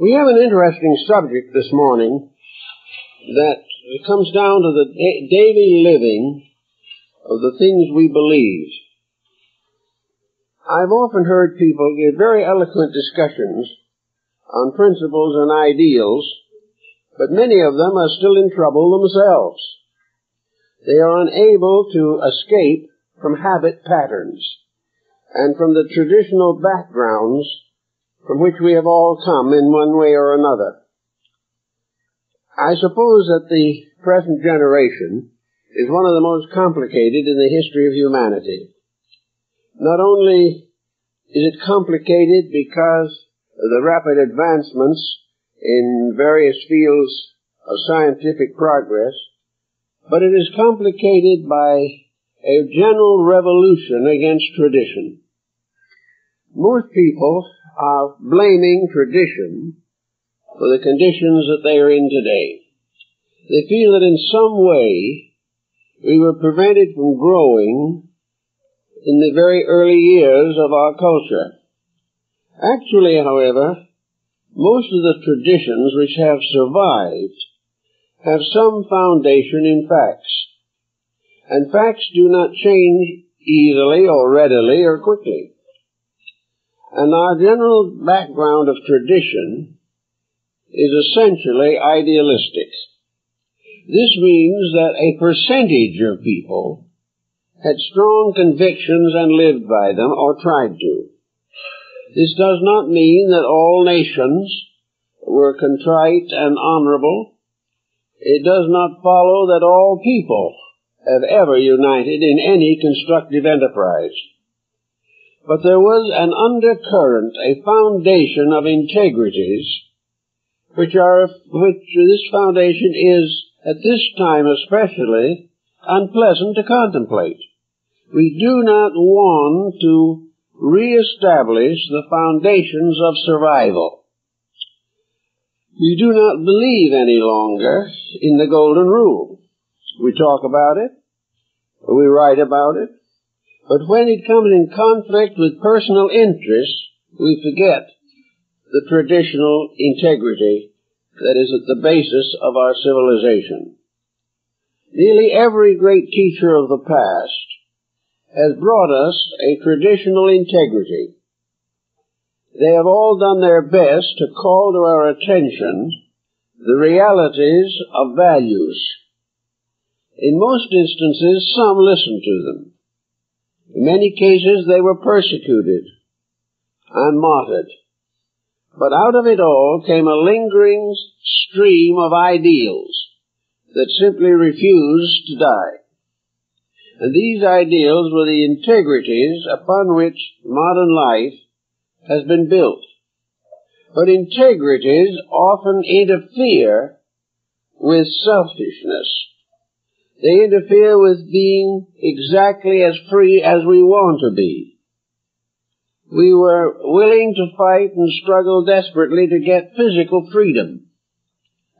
We have an interesting subject this morning that comes down to the daily living of the things we believe. I've often heard people give very eloquent discussions on principles and ideals, but many of them are still in trouble themselves. They are unable to escape from habit patterns and from the traditional backgrounds from which we have all come in one way or another. I suppose that the present generation is one of the most complicated in the history of humanity. Not only is it complicated because of the rapid advancements in various fields of scientific progress, but it is complicated by a general revolution against tradition. Most people are blaming tradition for the conditions that they are in today. They feel that in some way we were prevented from growing in the very early years of our culture. Actually, however, most of the traditions which have survived have some foundation in facts. And facts do not change easily or readily or quickly. And our general background of tradition is essentially idealistic. This means that a percentage of people had strong convictions and lived by them or tried to. This does not mean that all nations were contrite and honorable. It does not follow that all people have ever united in any constructive enterprise. But there was an undercurrent, a foundation of integrities, which are, which this foundation is, at this time especially, unpleasant to contemplate. We do not want to reestablish the foundations of survival. We do not believe any longer in the golden rule. We talk about it, we write about it, but when it comes in conflict with personal interests, we forget the traditional integrity that is at the basis of our civilization. Nearly every great teacher of the past has brought us a traditional integrity. They have all done their best to call to our attention the realities of values. In most instances, some listen to them. In many cases they were persecuted and martyred. But out of it all came a lingering stream of ideals that simply refused to die. And these ideals were the integrities upon which modern life has been built. But integrities often interfere with selfishness. They interfere with being exactly as free as we want to be. We were willing to fight and struggle desperately to get physical freedom.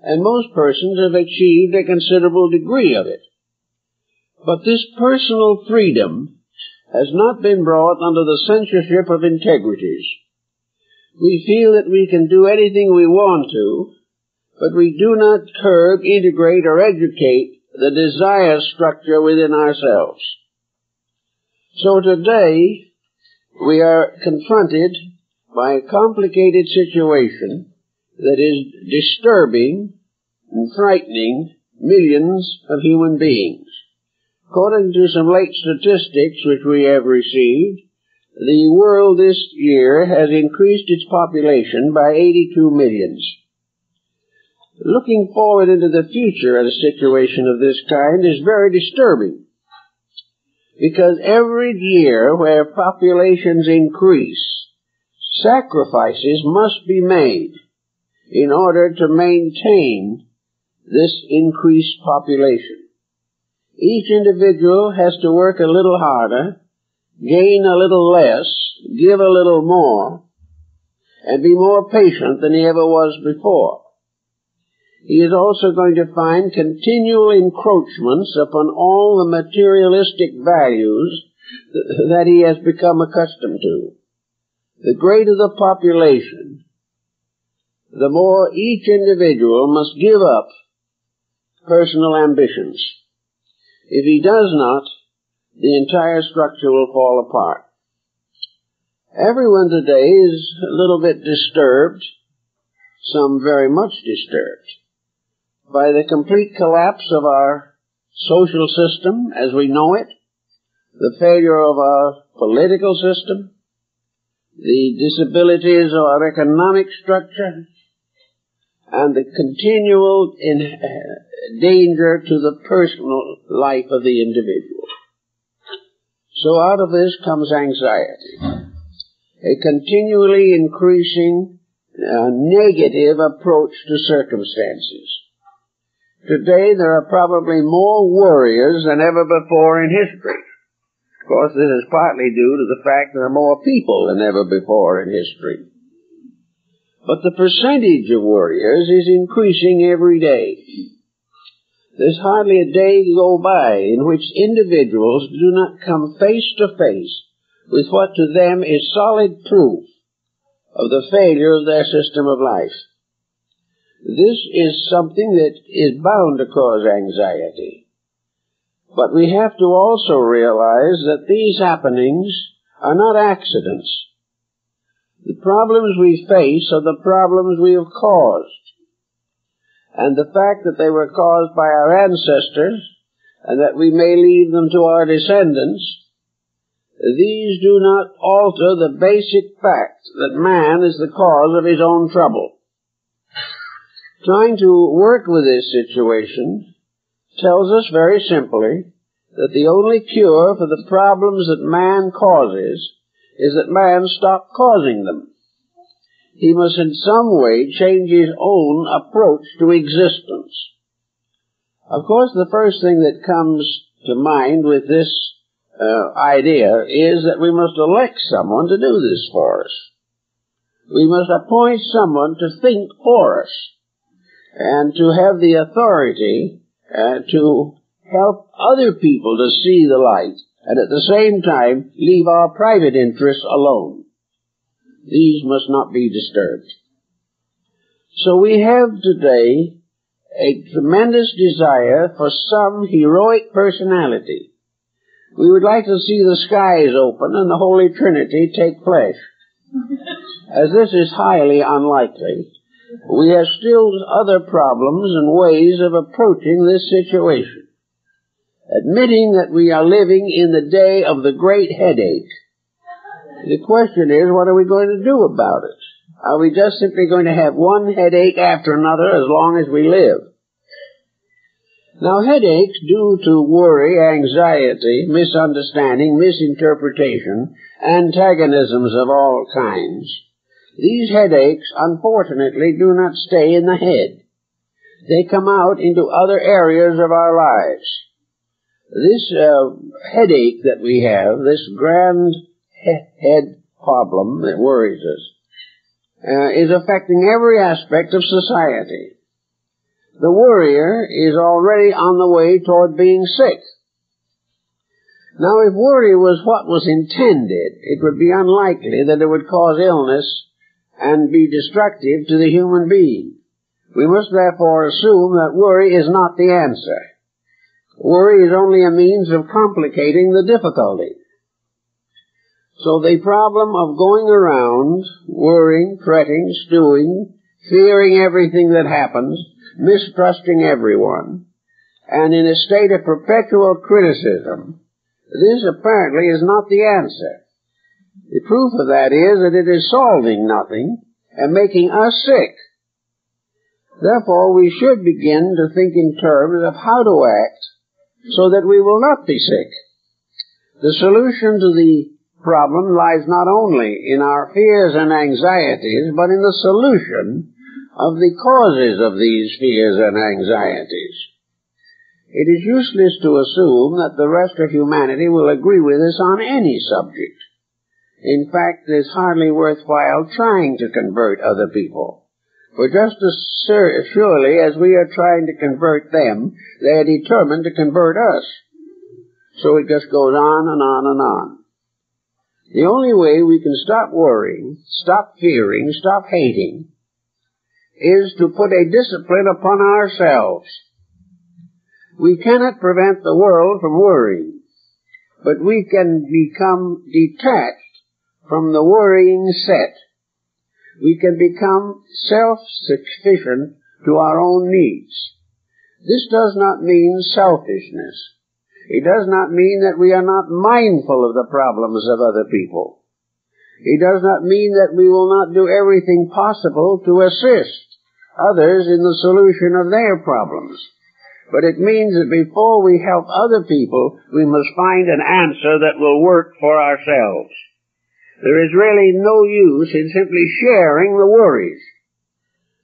And most persons have achieved a considerable degree of it. But this personal freedom has not been brought under the censorship of integrities. We feel that we can do anything we want to, but we do not curb, integrate, or educate the desire structure within ourselves. So today, we are confronted by a complicated situation that is disturbing and frightening millions of human beings. According to some late statistics which we have received, the world this year has increased its population by 82 millions. Looking forward into the future at a situation of this kind is very disturbing. Because every year where populations increase, sacrifices must be made in order to maintain this increased population. Each individual has to work a little harder, gain a little less, give a little more, and be more patient than he ever was before he is also going to find continual encroachments upon all the materialistic values that he has become accustomed to. The greater the population, the more each individual must give up personal ambitions. If he does not, the entire structure will fall apart. Everyone today is a little bit disturbed, some very much disturbed, by the complete collapse of our social system as we know it, the failure of our political system, the disabilities of our economic structure, and the continual in, uh, danger to the personal life of the individual. So out of this comes anxiety. A continually increasing uh, negative approach to circumstances. Today there are probably more worriers than ever before in history. Of course, this is partly due to the fact that there are more people than ever before in history. But the percentage of worriers is increasing every day. There's hardly a day go by in which individuals do not come face to face with what to them is solid proof of the failure of their system of life. This is something that is bound to cause anxiety. But we have to also realize that these happenings are not accidents. The problems we face are the problems we have caused. And the fact that they were caused by our ancestors and that we may leave them to our descendants, these do not alter the basic fact that man is the cause of his own trouble. Trying to work with this situation tells us very simply that the only cure for the problems that man causes is that man stop causing them. He must in some way change his own approach to existence. Of course, the first thing that comes to mind with this uh, idea is that we must elect someone to do this for us. We must appoint someone to think for us and to have the authority uh, to help other people to see the light and at the same time leave our private interests alone. These must not be disturbed. So we have today a tremendous desire for some heroic personality. We would like to see the skies open and the Holy Trinity take flesh. As this is highly unlikely, we have still other problems and ways of approaching this situation. Admitting that we are living in the day of the great headache, the question is, what are we going to do about it? Are we just simply going to have one headache after another as long as we live? Now headaches due to worry, anxiety, misunderstanding, misinterpretation, antagonisms of all kinds, these headaches, unfortunately, do not stay in the head. They come out into other areas of our lives. This uh, headache that we have, this grand he- head problem that worries us, uh, is affecting every aspect of society. The worrier is already on the way toward being sick. Now, if worry was what was intended, it would be unlikely that it would cause illness and be destructive to the human being. We must therefore assume that worry is not the answer. Worry is only a means of complicating the difficulty. So the problem of going around worrying, fretting, stewing, fearing everything that happens, mistrusting everyone, and in a state of perpetual criticism, this apparently is not the answer. The proof of that is that it is solving nothing and making us sick. Therefore, we should begin to think in terms of how to act so that we will not be sick. The solution to the problem lies not only in our fears and anxieties, but in the solution of the causes of these fears and anxieties. It is useless to assume that the rest of humanity will agree with us on any subject. In fact, it's hardly worthwhile trying to convert other people. For just as surely as we are trying to convert them, they are determined to convert us. So it just goes on and on and on. The only way we can stop worrying, stop fearing, stop hating, is to put a discipline upon ourselves. We cannot prevent the world from worrying, but we can become detached from the worrying set. We can become self-sufficient to our own needs. This does not mean selfishness. It does not mean that we are not mindful of the problems of other people. It does not mean that we will not do everything possible to assist others in the solution of their problems. But it means that before we help other people, we must find an answer that will work for ourselves. There is really no use in simply sharing the worries.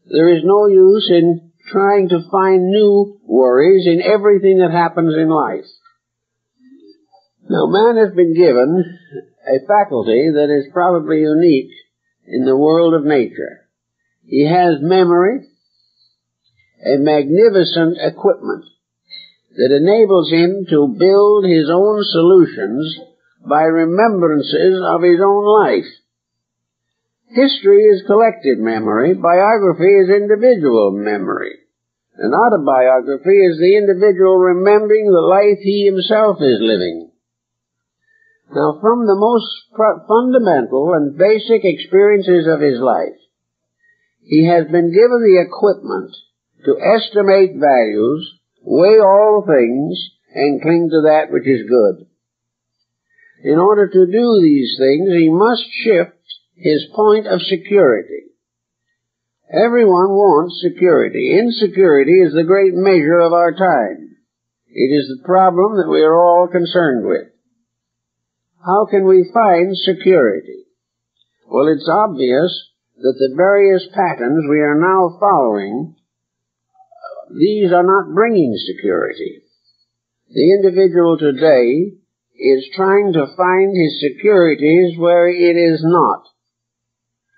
There is no use in trying to find new worries in everything that happens in life. Now man has been given a faculty that is probably unique in the world of nature. He has memory, a magnificent equipment that enables him to build his own solutions by remembrances of his own life. History is collective memory, biography is individual memory. An autobiography is the individual remembering the life he himself is living. Now from the most fundamental and basic experiences of his life, he has been given the equipment to estimate values, weigh all things, and cling to that which is good. In order to do these things, he must shift his point of security. Everyone wants security. Insecurity is the great measure of our time. It is the problem that we are all concerned with. How can we find security? Well, it's obvious that the various patterns we are now following, these are not bringing security. The individual today is trying to find his securities where it is not,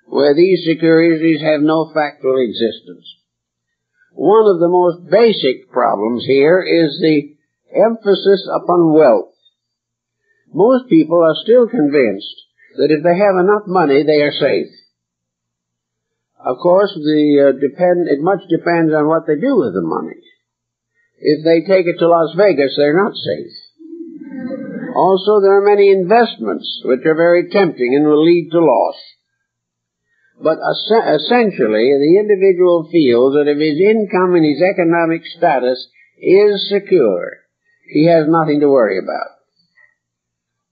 where these securities have no factual existence. One of the most basic problems here is the emphasis upon wealth. Most people are still convinced that if they have enough money, they are safe. Of course, the uh, depend it much depends on what they do with the money. If they take it to Las Vegas, they're not safe. Also, there are many investments which are very tempting and will lead to loss. But essentially, the individual feels that if his income and his economic status is secure, he has nothing to worry about.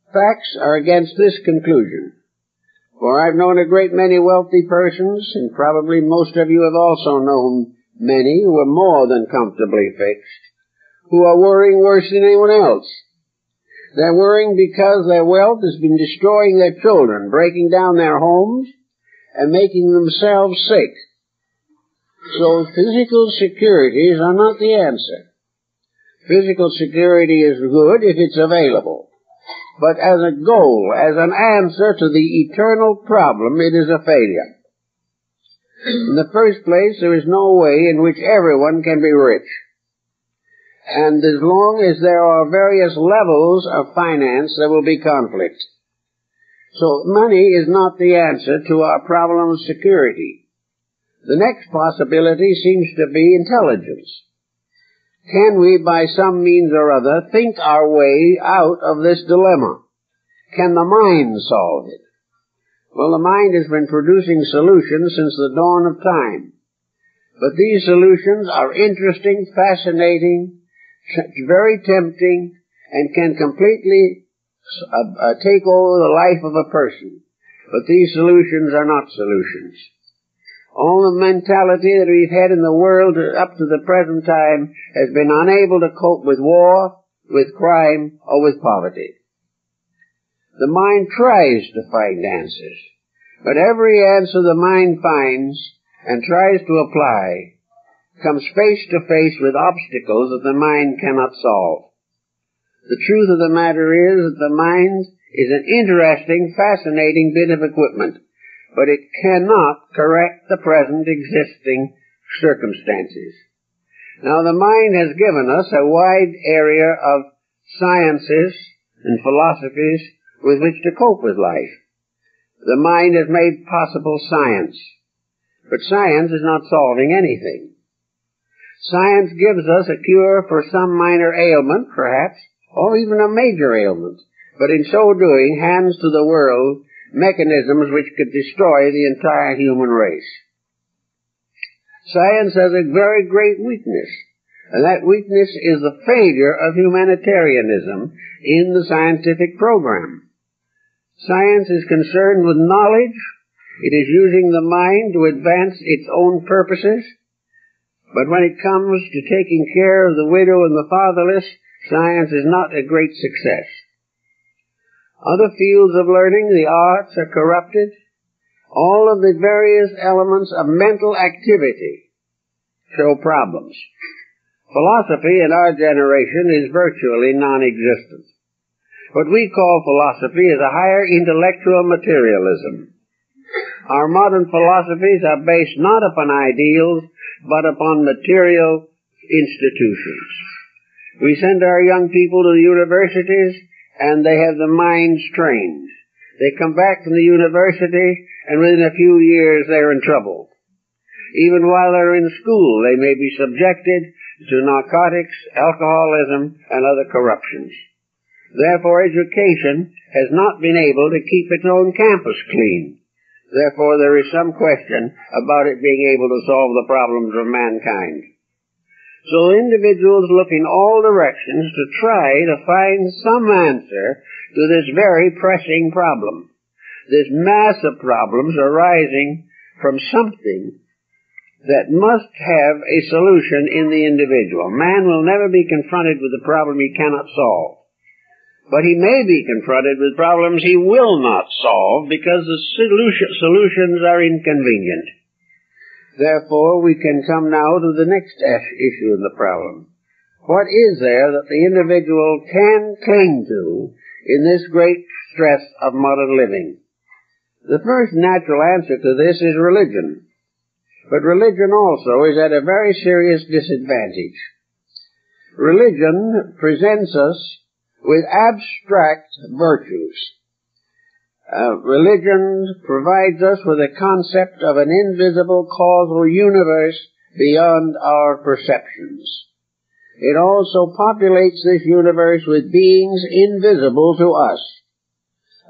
Facts are against this conclusion. For I've known a great many wealthy persons, and probably most of you have also known many who are more than comfortably fixed, who are worrying worse than anyone else. They're worrying because their wealth has been destroying their children, breaking down their homes, and making themselves sick. So physical securities are not the answer. Physical security is good if it's available. But as a goal, as an answer to the eternal problem, it is a failure. In the first place, there is no way in which everyone can be rich. And as long as there are various levels of finance, there will be conflict. So money is not the answer to our problem of security. The next possibility seems to be intelligence. Can we, by some means or other, think our way out of this dilemma? Can the mind solve it? Well, the mind has been producing solutions since the dawn of time. But these solutions are interesting, fascinating, very tempting and can completely uh, uh, take over the life of a person. But these solutions are not solutions. All the mentality that we've had in the world up to the present time has been unable to cope with war, with crime, or with poverty. The mind tries to find answers, but every answer the mind finds and tries to apply comes face to face with obstacles that the mind cannot solve. The truth of the matter is that the mind is an interesting, fascinating bit of equipment, but it cannot correct the present existing circumstances. Now the mind has given us a wide area of sciences and philosophies with which to cope with life. The mind has made possible science. But science is not solving anything. Science gives us a cure for some minor ailment, perhaps, or even a major ailment, but in so doing hands to the world mechanisms which could destroy the entire human race. Science has a very great weakness, and that weakness is the failure of humanitarianism in the scientific program. Science is concerned with knowledge. It is using the mind to advance its own purposes. But when it comes to taking care of the widow and the fatherless, science is not a great success. Other fields of learning, the arts, are corrupted. All of the various elements of mental activity show problems. Philosophy in our generation is virtually non-existent. What we call philosophy is a higher intellectual materialism. Our modern philosophies are based not upon ideals, but upon material institutions. We send our young people to the universities and they have the minds trained. They come back from the university and within a few years they're in trouble. Even while they're in school, they may be subjected to narcotics, alcoholism, and other corruptions. Therefore, education has not been able to keep its own campus clean. Therefore, there is some question about it being able to solve the problems of mankind. So individuals look in all directions to try to find some answer to this very pressing problem. This mass of problems arising from something that must have a solution in the individual. Man will never be confronted with a problem he cannot solve. But he may be confronted with problems he will not solve because the solution, solutions are inconvenient. Therefore, we can come now to the next issue in the problem. What is there that the individual can cling to in this great stress of modern living? The first natural answer to this is religion. But religion also is at a very serious disadvantage. Religion presents us with abstract virtues uh, religion provides us with a concept of an invisible causal universe beyond our perceptions. It also populates this universe with beings invisible to us.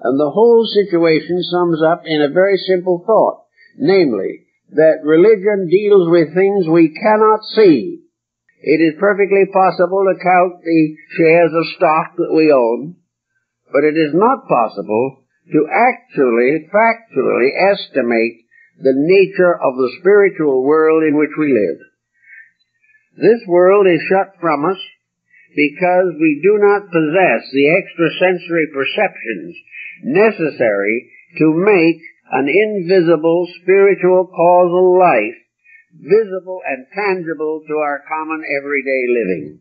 And the whole situation sums up in a very simple thought, namely, that religion deals with things we cannot see. It is perfectly possible to count the shares of stock that we own, but it is not possible to actually, factually estimate the nature of the spiritual world in which we live. This world is shut from us because we do not possess the extrasensory perceptions necessary to make an invisible spiritual causal life visible and tangible to our common everyday living.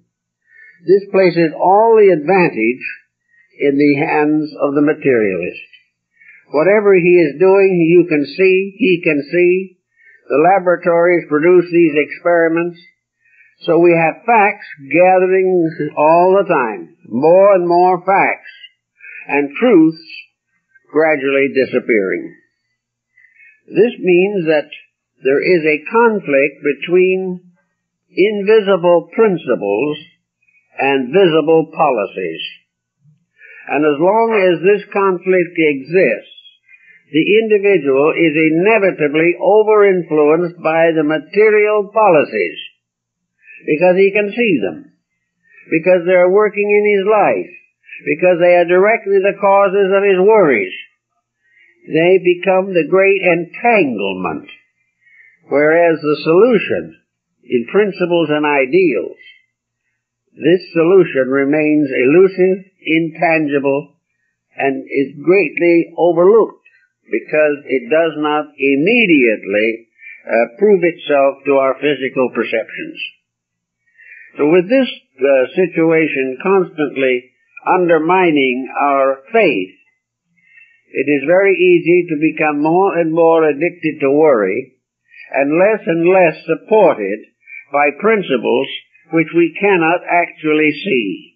This places all the advantage in the hands of the materialist. Whatever he is doing, you can see, he can see. The laboratories produce these experiments. So we have facts gathering all the time. More and more facts. And truths gradually disappearing. This means that there is a conflict between invisible principles and visible policies. And as long as this conflict exists, the individual is inevitably over-influenced by the material policies because he can see them, because they are working in his life, because they are directly the causes of his worries. They become the great entanglement, whereas the solution in principles and ideals, this solution remains elusive, intangible, and is greatly overlooked because it does not immediately uh, prove itself to our physical perceptions. So with this uh, situation constantly undermining our faith, it is very easy to become more and more addicted to worry and less and less supported by principles which we cannot actually see.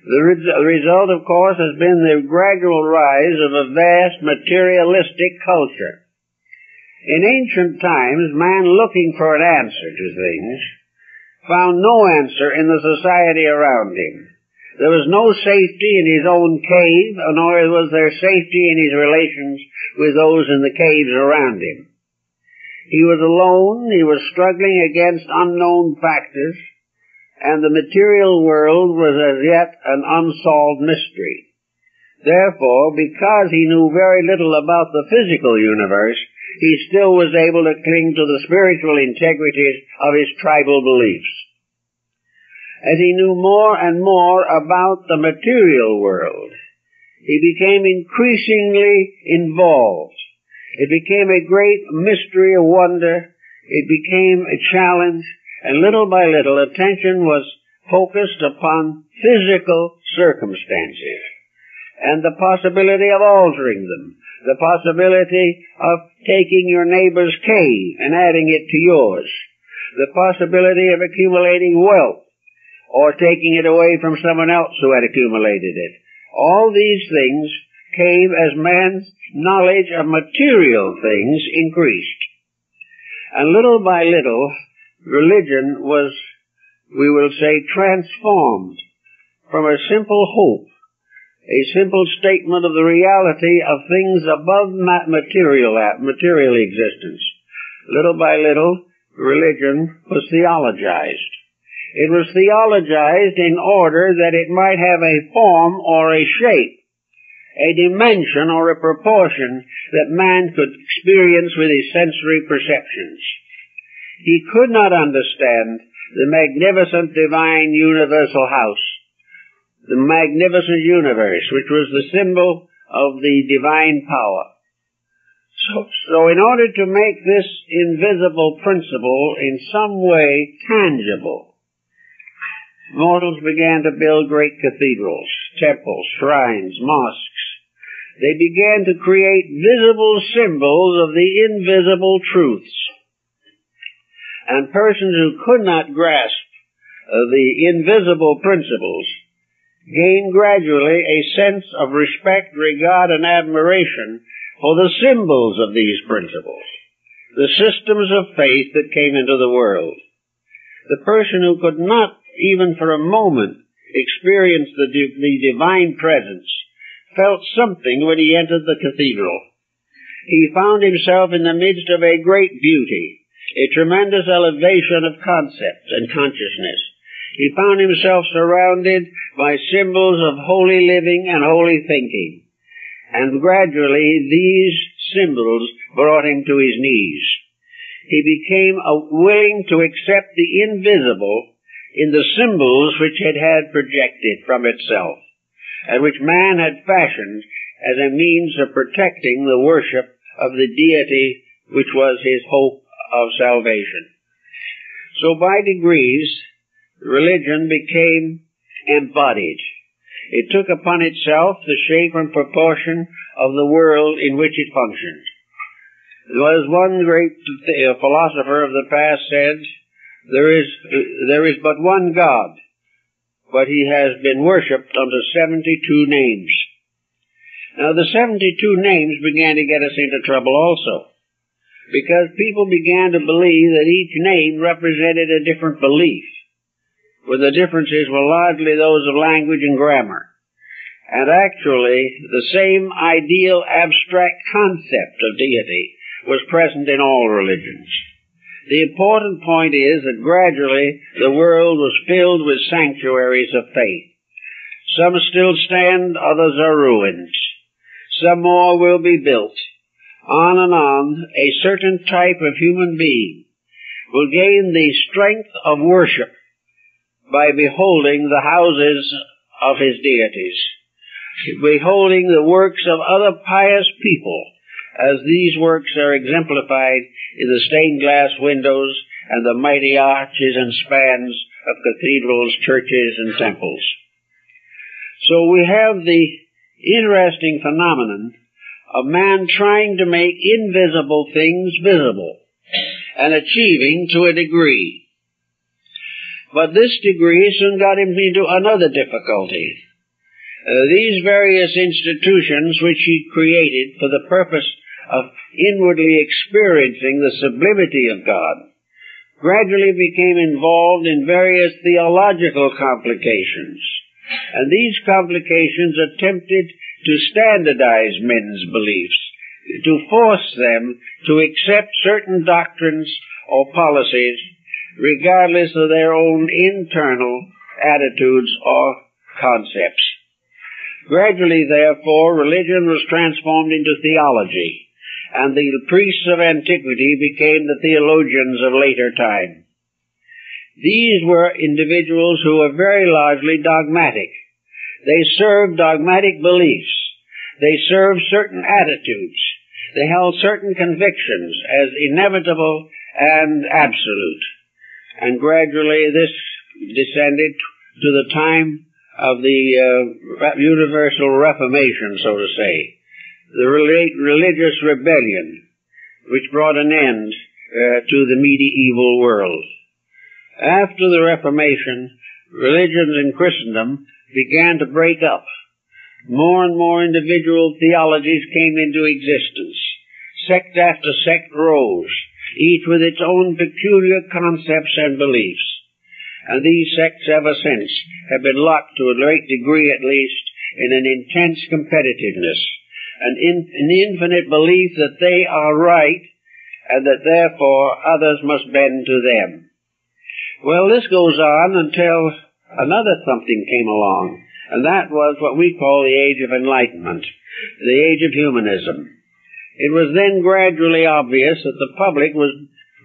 The result, of course, has been the gradual rise of a vast materialistic culture. In ancient times, man looking for an answer to things found no answer in the society around him. There was no safety in his own cave, nor was there safety in his relations with those in the caves around him. He was alone, he was struggling against unknown factors, and the material world was as yet an unsolved mystery. Therefore, because he knew very little about the physical universe, he still was able to cling to the spiritual integrity of his tribal beliefs. As he knew more and more about the material world, he became increasingly involved. It became a great mystery, a wonder. It became a challenge, and little by little attention was focused upon physical circumstances and the possibility of altering them, the possibility of taking your neighbor's cave and adding it to yours, the possibility of accumulating wealth or taking it away from someone else who had accumulated it. All these things came as man's knowledge of material things increased. And little by little, religion was, we will say, transformed from a simple hope a simple statement of the reality of things above material, material existence. Little by little, religion was theologized. It was theologized in order that it might have a form or a shape, a dimension or a proportion that man could experience with his sensory perceptions. He could not understand the magnificent divine universal house the magnificent universe, which was the symbol of the divine power. So, so in order to make this invisible principle in some way tangible, mortals began to build great cathedrals, temples, shrines, mosques. They began to create visible symbols of the invisible truths. And persons who could not grasp uh, the invisible principles gained gradually a sense of respect, regard, and admiration for the symbols of these principles, the systems of faith that came into the world. The person who could not, even for a moment, experience the, the divine presence felt something when he entered the cathedral. He found himself in the midst of a great beauty, a tremendous elevation of concepts and consciousness, he found himself surrounded by symbols of holy living and holy thinking. And gradually these symbols brought him to his knees. He became uh, willing to accept the invisible in the symbols which it had projected from itself, and which man had fashioned as a means of protecting the worship of the deity which was his hope of salvation. So by degrees, religion became embodied. It took upon itself the shape and proportion of the world in which it functioned. As one great uh, philosopher of the past said, there is, uh, there is but one God, but he has been worshipped under 72 names. Now the 72 names began to get us into trouble also, because people began to believe that each name represented a different belief where the differences were largely those of language and grammar. And actually, the same ideal abstract concept of deity was present in all religions. The important point is that gradually the world was filled with sanctuaries of faith. Some still stand, others are ruined. Some more will be built. On and on, a certain type of human being will gain the strength of worship by beholding the houses of his deities, beholding the works of other pious people, as these works are exemplified in the stained glass windows and the mighty arches and spans of cathedrals, churches, and temples. So we have the interesting phenomenon of man trying to make invisible things visible and achieving to a degree but this degree soon got him into another difficulty. Uh, these various institutions which he created for the purpose of inwardly experiencing the sublimity of God, gradually became involved in various theological complications. And these complications attempted to standardize men's beliefs, to force them to accept certain doctrines or policies regardless of their own internal attitudes or concepts. Gradually, therefore, religion was transformed into theology, and the priests of antiquity became the theologians of later time. These were individuals who were very largely dogmatic. They served dogmatic beliefs. They served certain attitudes. They held certain convictions as inevitable and absolute. And gradually this descended to the time of the uh, universal reformation, so to say, the religious rebellion, which brought an end uh, to the medieval world. After the Reformation, religions in Christendom began to break up. More and more individual theologies came into existence. Sect after sect rose, each with its own peculiar concepts and beliefs. And these sects ever since have been locked to a great degree at least in an intense competitiveness, an, in, an infinite belief that they are right and that therefore others must bend to them. Well, this goes on until another something came along, and that was what we call the Age of Enlightenment, the Age of Humanism. It was then gradually obvious that the public was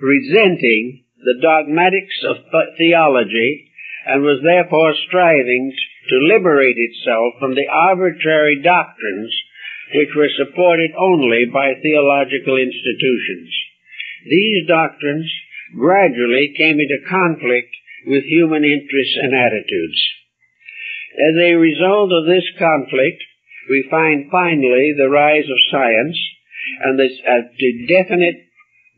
resenting the dogmatics of theology and was therefore striving to liberate itself from the arbitrary doctrines which were supported only by theological institutions. These doctrines gradually came into conflict with human interests and attitudes. As a result of this conflict, we find finally the rise of science and uh, definite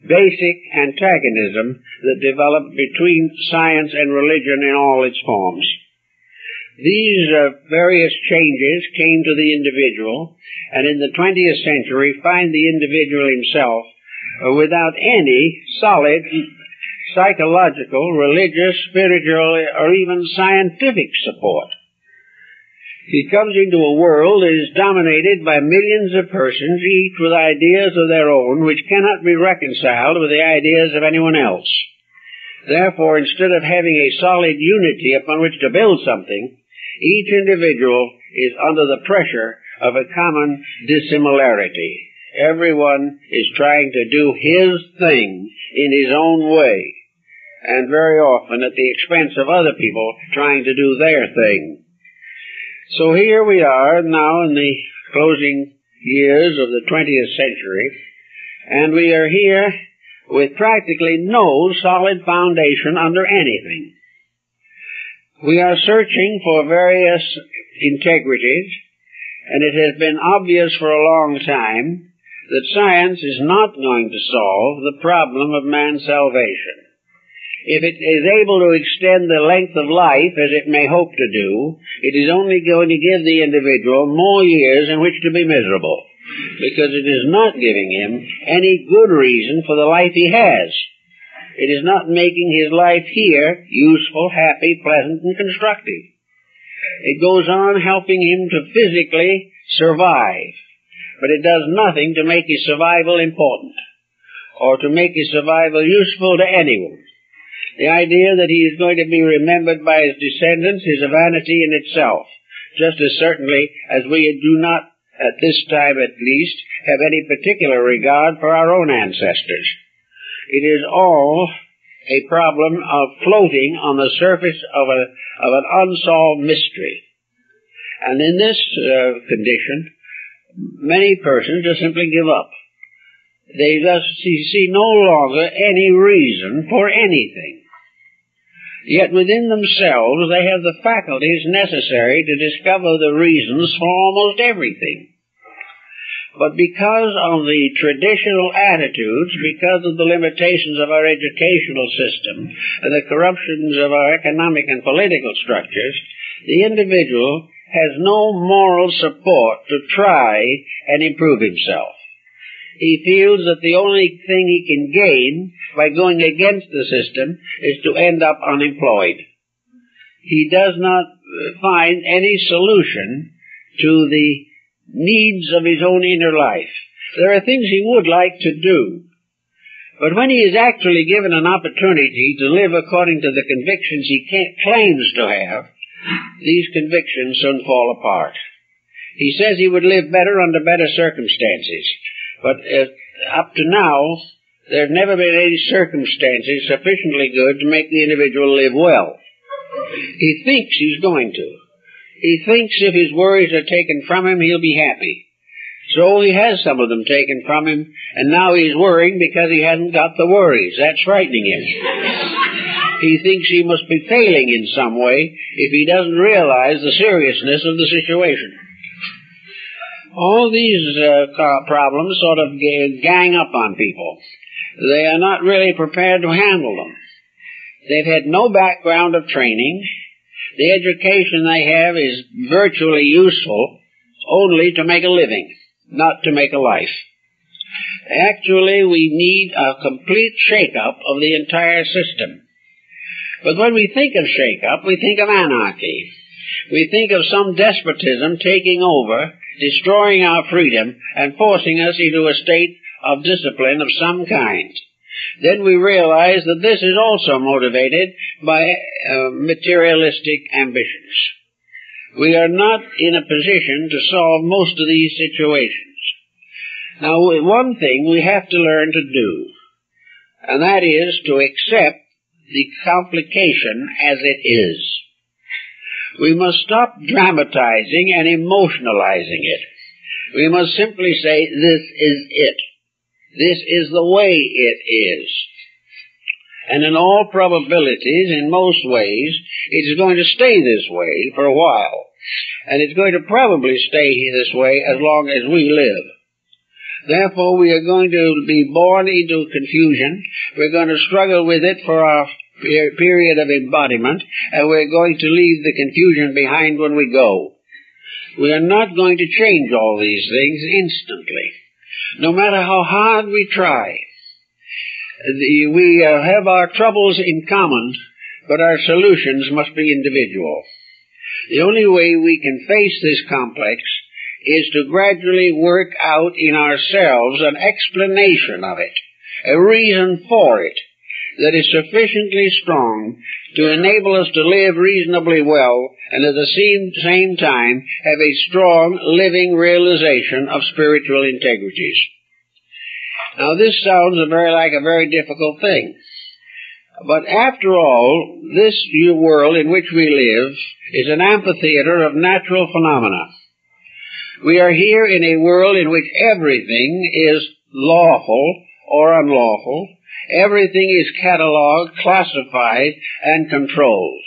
basic antagonism that developed between science and religion in all its forms. These uh, various changes came to the individual, and in the 20th century find the individual himself uh, without any solid psychological, religious, spiritual, or even scientific support. He comes into a world that is dominated by millions of persons, each with ideas of their own, which cannot be reconciled with the ideas of anyone else. Therefore, instead of having a solid unity upon which to build something, each individual is under the pressure of a common dissimilarity. Everyone is trying to do his thing in his own way, and very often at the expense of other people trying to do their thing. So here we are now in the closing years of the 20th century, and we are here with practically no solid foundation under anything. We are searching for various integrities, and it has been obvious for a long time that science is not going to solve the problem of man's salvation if it is able to extend the length of life as it may hope to do, it is only going to give the individual more years in which to be miserable, because it is not giving him any good reason for the life he has. It is not making his life here useful, happy, pleasant, and constructive. It goes on helping him to physically survive, but it does nothing to make his survival important, or to make his survival useful to anyone. The idea that he is going to be remembered by his descendants is a vanity in itself, just as certainly as we do not, at this time at least, have any particular regard for our own ancestors. It is all a problem of floating on the surface of, a, of an unsolved mystery. And in this uh, condition, many persons just simply give up. They just see no longer any reason for anything. Yet within themselves they have the faculties necessary to discover the reasons for almost everything. But because of the traditional attitudes, because of the limitations of our educational system, and the corruptions of our economic and political structures, the individual has no moral support to try and improve himself. he feels that the only thing he can gain by going against the system is to end up unemployed. He does not uh, find any solution to the needs of his own inner life. There are things he would like to do, but when he is actually given an opportunity to live according to the convictions he claims to have, these convictions soon fall apart. He says he would live better under better circumstances, but uh, up to now, there have never been any circumstances sufficiently good to make the individual live well. He thinks he's going to. He thinks if his worries are taken from him, he'll be happy. So he has some of them taken from him, and now he's worrying because he hasn't got the worries. That's frightening him. he thinks he must be failing in some way if he doesn't realize the seriousness of the situation. All these uh, problems sort of gang up on people. They are not really prepared to handle them. They've had no background of training. The education they have is virtually useful only to make a living not to make a life. Actually, we need a complete shake-up of the entire system. But when we think of shake-up, we think of anarchy. We think of some despotism taking over, destroying our freedom, and forcing us into a state of discipline of some kind. Then we realize that this is also motivated by uh, materialistic ambitions. We are not in a position to solve most of these situations. Now, one thing we have to learn to do, and that is to accept the complication as it is. We must stop dramatizing and emotionalizing it. We must simply say, this is it. This is the way it is. And in all probabilities, in most ways, it is going to stay this way for a while. And it's going to probably stay this way as long as we live. Therefore, we are going to be born into confusion. We're going to struggle with it for our period of embodiment, and we're going to leave the confusion behind when we go. We are not going to change all these things instantly. No matter how hard we try, we uh, have our troubles in common, but our solutions must be individual. The only way we can face this complex is to gradually work out in ourselves an explanation of it, a reason for it, that is sufficiently strong to enable us to live reasonably well and at the same, same time have a strong living realization of spiritual integrities. Now this sounds a very like a very difficult thing. But after all, this new world in which we live is an amphitheater of natural phenomena. We are here in a world in which everything is lawful or unlawful. Everything is catalogued, classified, and controlled.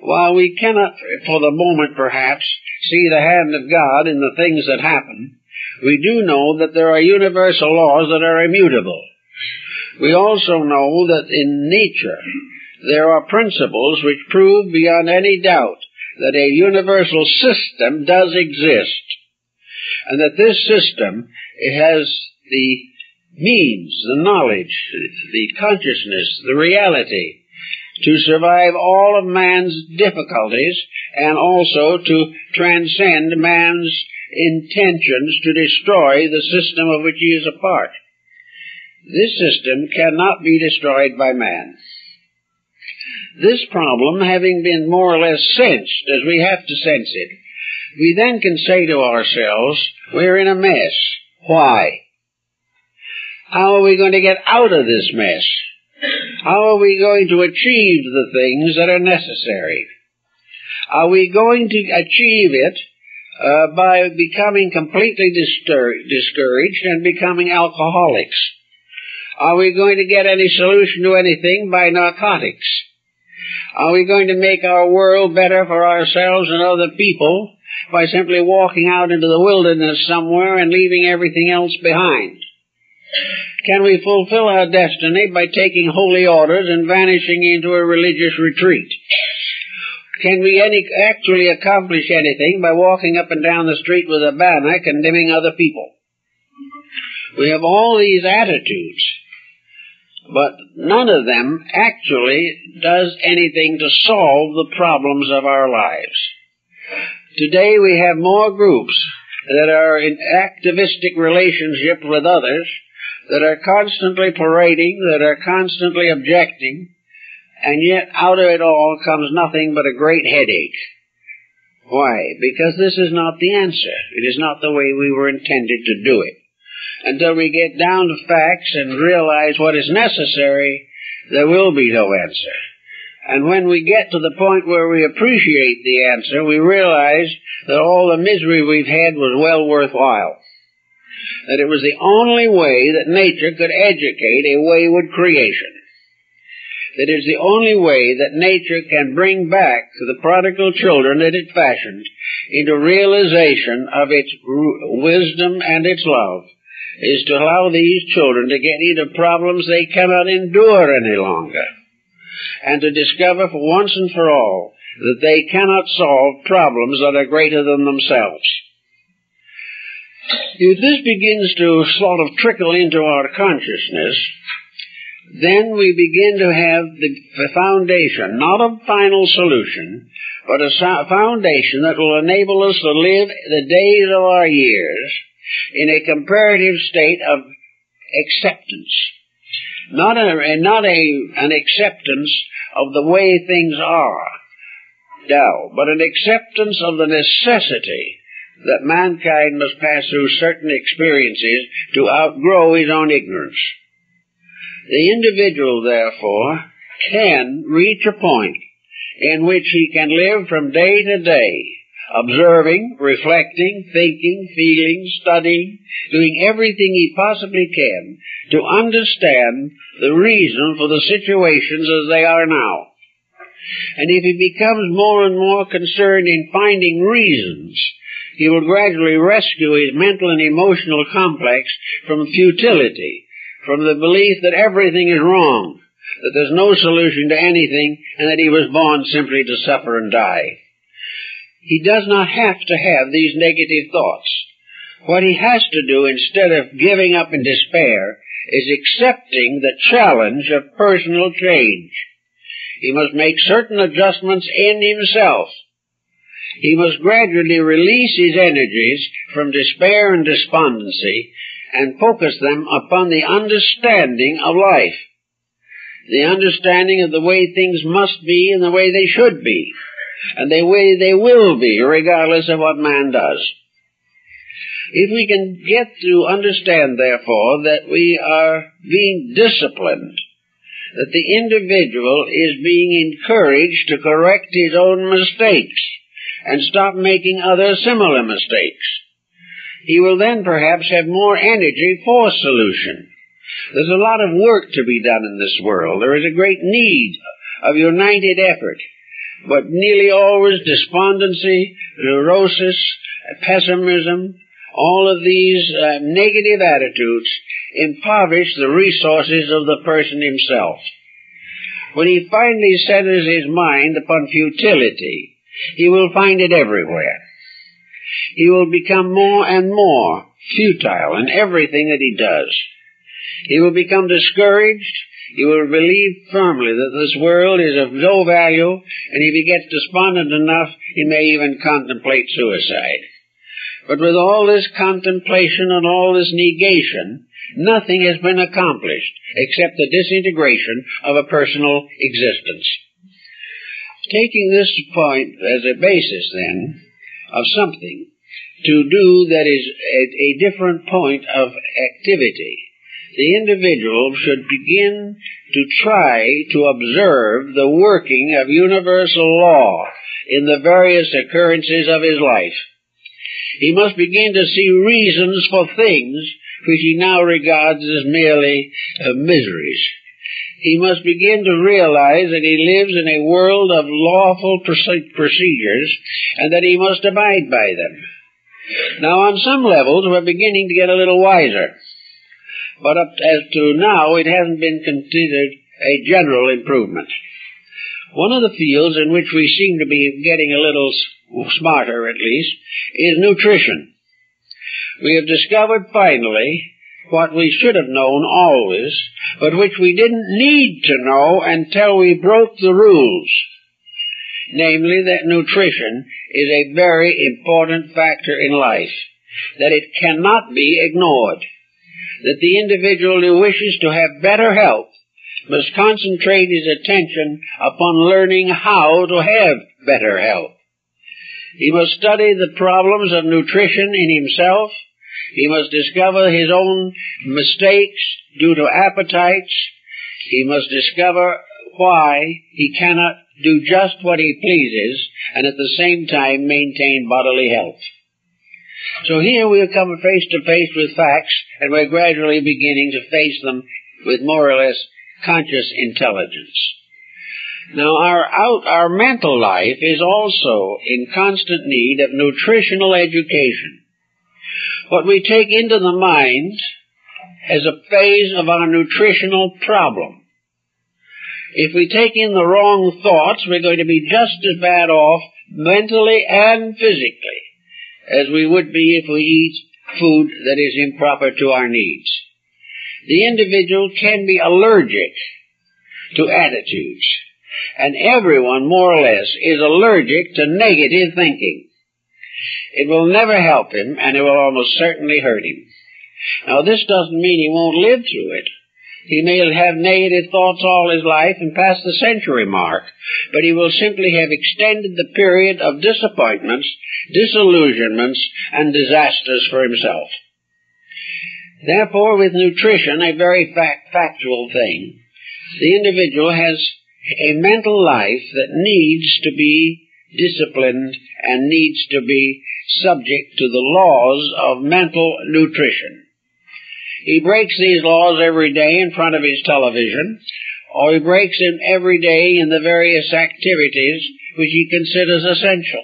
While we cannot, for the moment perhaps, see the hand of God in the things that happen, we do know that there are universal laws that are immutable. We also know that in nature there are principles which prove beyond any doubt that a universal system does exist, and that this system has the means, the knowledge, the consciousness, the reality to survive all of man's difficulties and also to transcend man's intentions to destroy the system of which he is a part. This system cannot be destroyed by man. This problem having been more or less sensed as we have to sense it, we then can say to ourselves, we're in a mess. Why? How are we going to get out of this mess? How are we going to achieve the things that are necessary? Are we going to achieve it uh, by becoming completely discouraged and becoming alcoholics? Are we going to get any solution to anything by narcotics? Are we going to make our world better for ourselves and other people by simply walking out into the wilderness somewhere and leaving everything else behind? Can we fulfill our destiny by taking holy orders and vanishing into a religious retreat? Can we any, actually accomplish anything by walking up and down the street with a banner condemning other people? We have all these attitudes, but none of them actually does anything to solve the problems of our lives. Today we have more groups that are in activistic relationship with others, that are constantly parading, that are constantly objecting, and yet out of it all comes nothing but a great headache. Why? Because this is not the answer. It is not the way we were intended to do it. Until we get down to facts and realize what is necessary, there will be no answer. And when we get to the point where we appreciate the answer, we realize that all the misery we've had was well worthwhile. That it was the only way that nature could educate a wayward creation that is the only way that nature can bring back to the prodigal children that it fashioned into realization of its wisdom and its love is to allow these children to get into problems they cannot endure any longer and to discover for once and for all that they cannot solve problems that are greater than themselves. If this begins to sort of trickle into our consciousness, then we begin to have the foundation, not a final solution, but a foundation that will enable us to live the days of our years in a comparative state of acceptance. Not a, not a, an acceptance of the way things are now, but an acceptance of the necessity that mankind must pass through certain experiences to outgrow his own ignorance. The individual, therefore, can reach a point in which he can live from day to day, observing, reflecting, thinking, feeling, studying, doing everything he possibly can to understand the reason for the situations as they are now. And if he becomes more and more concerned in finding reasons, he will gradually rescue his mental and emotional complex from futility from the belief that everything is wrong, that there's no solution to anything, and that he was born simply to suffer and die. He does not have to have these negative thoughts. What he has to do instead of giving up in despair is accepting the challenge of personal change. He must make certain adjustments in himself. He must gradually release his energies from despair and despondency and focus them upon the understanding of life. The understanding of the way things must be and the way they should be. And the way they will be, regardless of what man does. If we can get to understand, therefore, that we are being disciplined, that the individual is being encouraged to correct his own mistakes and stop making other similar mistakes, he will then perhaps have more energy for solution. There's a lot of work to be done in this world. There is a great need of united effort. But nearly always despondency, neurosis, pessimism, all of these uh, negative attitudes impoverish the resources of the person himself. When he finally centers his mind upon futility, he will find it everywhere he will become more and more futile in everything that he does. He will become discouraged. He will believe firmly that this world is of no value, and if he gets despondent enough, he may even contemplate suicide. But with all this contemplation and all this negation, nothing has been accomplished except the disintegration of a personal existence. Taking this point as a basis, then, of something to do that is at a different point of activity. The individual should begin to try to observe the working of universal law in the various occurrences of his life. He must begin to see reasons for things which he now regards as merely uh, miseries he must begin to realize that he lives in a world of lawful procedures and that he must abide by them. Now, on some levels, we're beginning to get a little wiser. But up as to now, it hasn't been considered a general improvement. One of the fields in which we seem to be getting a little smarter, at least, is nutrition. We have discovered finally what we should have known always, but which we didn't need to know until we broke the rules. Namely, that nutrition is a very important factor in life, that it cannot be ignored, that the individual who wishes to have better health must concentrate his attention upon learning how to have better health. He must study the problems of nutrition in himself. He must discover his own mistakes due to appetites. He must discover why he cannot do just what he pleases and at the same time maintain bodily health. So here we have come face to face with facts and we're gradually beginning to face them with more or less conscious intelligence. Now our out, our mental life is also in constant need of nutritional education. What we take into the mind as a phase of our nutritional problem. If we take in the wrong thoughts, we're going to be just as bad off mentally and physically as we would be if we eat food that is improper to our needs. The individual can be allergic to attitudes, and everyone more or less is allergic to negative thinking. It will never help him, and it will almost certainly hurt him. Now this doesn't mean he won't live through it. He may have negative thoughts all his life and pass the century mark, but he will simply have extended the period of disappointments, disillusionments, and disasters for himself. Therefore, with nutrition, a very fact, factual thing, the individual has a mental life that needs to be disciplined and needs to be subject to the laws of mental nutrition. He breaks these laws every day in front of his television, or he breaks them every day in the various activities which he considers essential.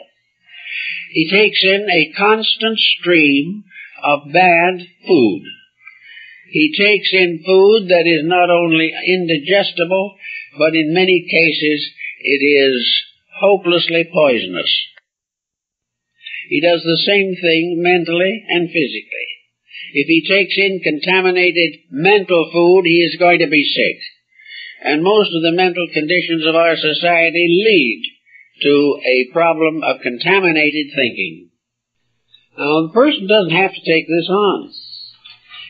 He takes in a constant stream of bad food. He takes in food that is not only indigestible, but in many cases it is hopelessly poisonous. He does the same thing mentally and physically. If he takes in contaminated mental food, he is going to be sick. And most of the mental conditions of our society lead to a problem of contaminated thinking. Now, the person doesn't have to take this on.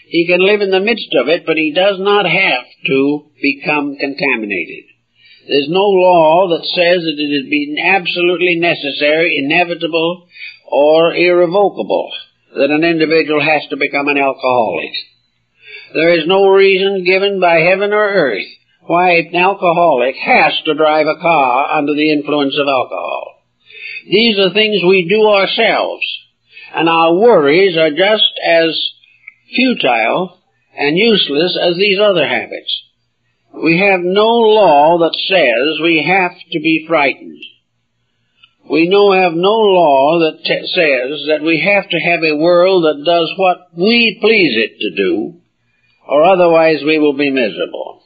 He can live in the midst of it, but he does not have to become contaminated. There's no law that says that it has been absolutely necessary, inevitable, or irrevocable that an individual has to become an alcoholic. There is no reason given by heaven or earth why an alcoholic has to drive a car under the influence of alcohol. These are things we do ourselves, and our worries are just as futile and useless as these other habits. We have no law that says we have to be frightened. We know have no law that says that we have to have a world that does what we please it to do, or otherwise we will be miserable.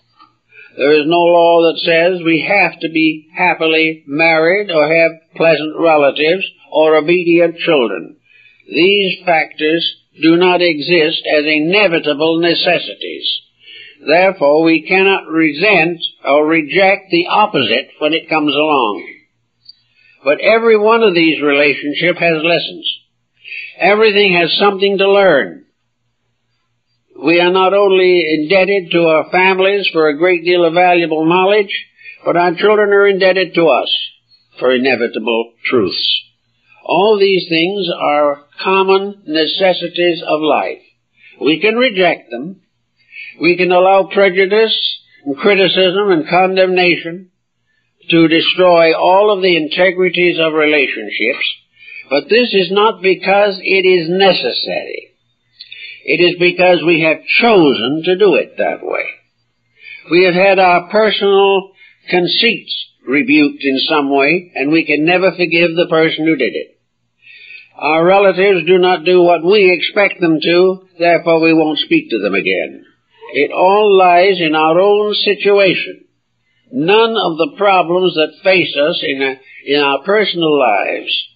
There is no law that says we have to be happily married or have pleasant relatives or obedient children. These factors do not exist as inevitable necessities. Therefore, we cannot resent or reject the opposite when it comes along. But every one of these relationships has lessons. Everything has something to learn. We are not only indebted to our families for a great deal of valuable knowledge, but our children are indebted to us for inevitable truths. All these things are common necessities of life. We can reject them. We can allow prejudice and criticism and condemnation to destroy all of the integrities of relationships, but this is not because it is necessary. It is because we have chosen to do it that way. We have had our personal conceits rebuked in some way, and we can never forgive the person who did it. Our relatives do not do what we expect them to, therefore we won't speak to them again. It all lies in our own situation. None of the problems that face us in, a, in our personal lives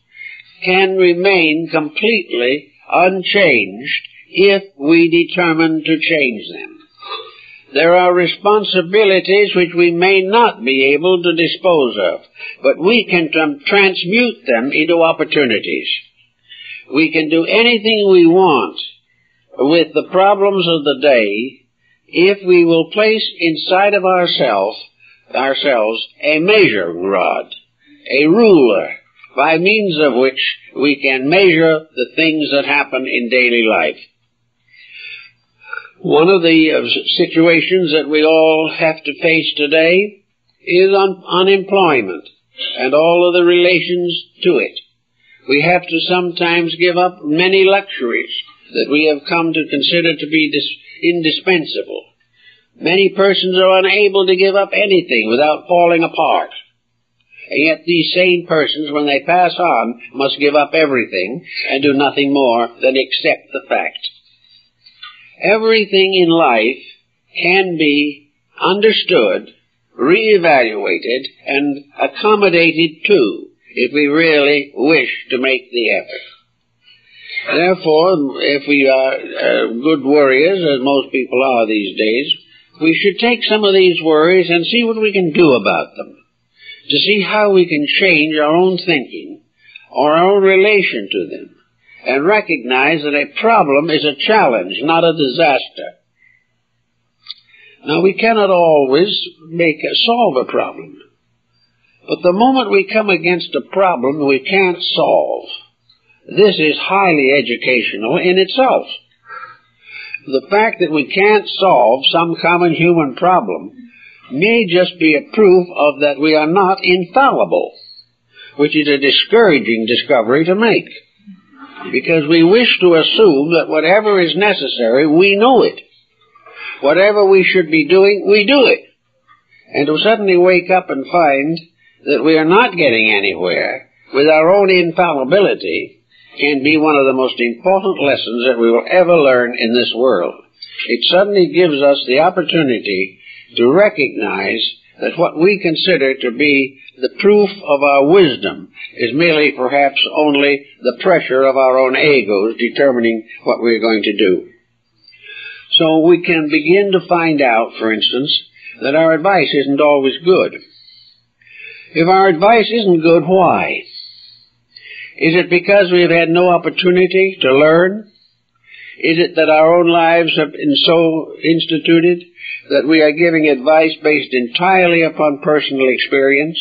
can remain completely unchanged if we determine to change them. There are responsibilities which we may not be able to dispose of, but we can transmute them into opportunities. We can do anything we want with the problems of the day if we will place inside of ourselves ourselves a measuring rod, a ruler, by means of which we can measure the things that happen in daily life. One of the uh, situations that we all have to face today is un- unemployment and all of the relations to it. We have to sometimes give up many luxuries that we have come to consider to be dis- indispensable. Many persons are unable to give up anything without falling apart. And yet these same persons, when they pass on, must give up everything and do nothing more than accept the fact everything in life can be understood, reevaluated, and accommodated to if we really wish to make the effort. Therefore, if we are uh, good warriors, as most people are these days, we should take some of these worries and see what we can do about them. To see how we can change our own thinking or our own relation to them and recognize that a problem is a challenge, not a disaster. Now we cannot always make solve a problem. But the moment we come against a problem we can't solve, this is highly educational in itself. The fact that we can't solve some common human problem may just be a proof of that we are not infallible, which is a discouraging discovery to make because we wish to assume that whatever is necessary, we know it. Whatever we should be doing, we do it. And to suddenly wake up and find that we are not getting anywhere with our own infallibility can be one of the most important lessons that we will ever learn in this world. It suddenly gives us the opportunity to recognize that what we consider to be the proof of our wisdom is merely perhaps only the pressure of our own egos determining what we're going to do. So we can begin to find out, for instance, that our advice isn't always good. If our advice isn't good, why? Is it because we've had no opportunity to learn? Is it that our own lives have been so instituted that we are giving advice based entirely upon personal experience?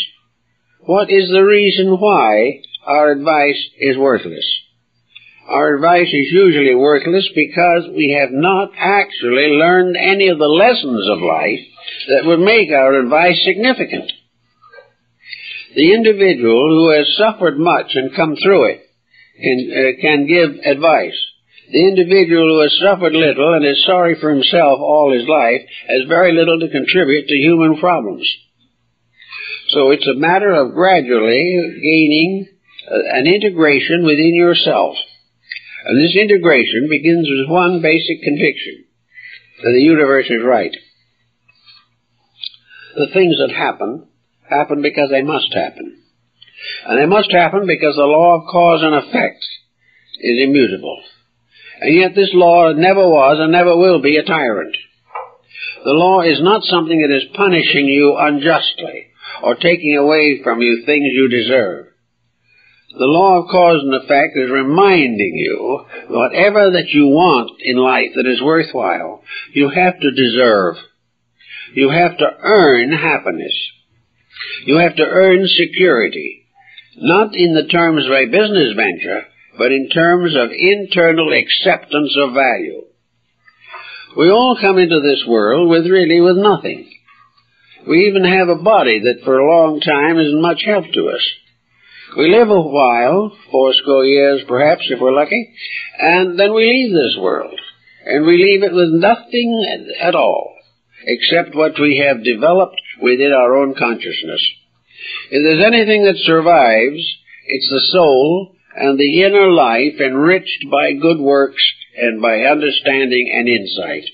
What is the reason why our advice is worthless? Our advice is usually worthless because we have not actually learned any of the lessons of life that would make our advice significant. The individual who has suffered much and come through it can, uh, can give advice. The individual who has suffered little and is sorry for himself all his life has very little to contribute to human problems. So it's a matter of gradually gaining uh, an integration within yourself. And this integration begins with one basic conviction that the universe is right. The things that happen, happen because they must happen. And they must happen because the law of cause and effect is immutable. And yet this law never was and never will be a tyrant. The law is not something that is punishing you unjustly or taking away from you things you deserve. The law of cause and effect is reminding you whatever that you want in life that is worthwhile, you have to deserve. You have to earn happiness. You have to earn security. Not in the terms of a business venture, but in terms of internal acceptance of value. We all come into this world with really with nothing. We even have a body that for a long time isn't much help to us. We live a while, fourscore years perhaps if we're lucky, and then we leave this world. And we leave it with nothing at all, except what we have developed within our own consciousness. If there's anything that survives, it's the soul and the inner life enriched by good works and by understanding and insight.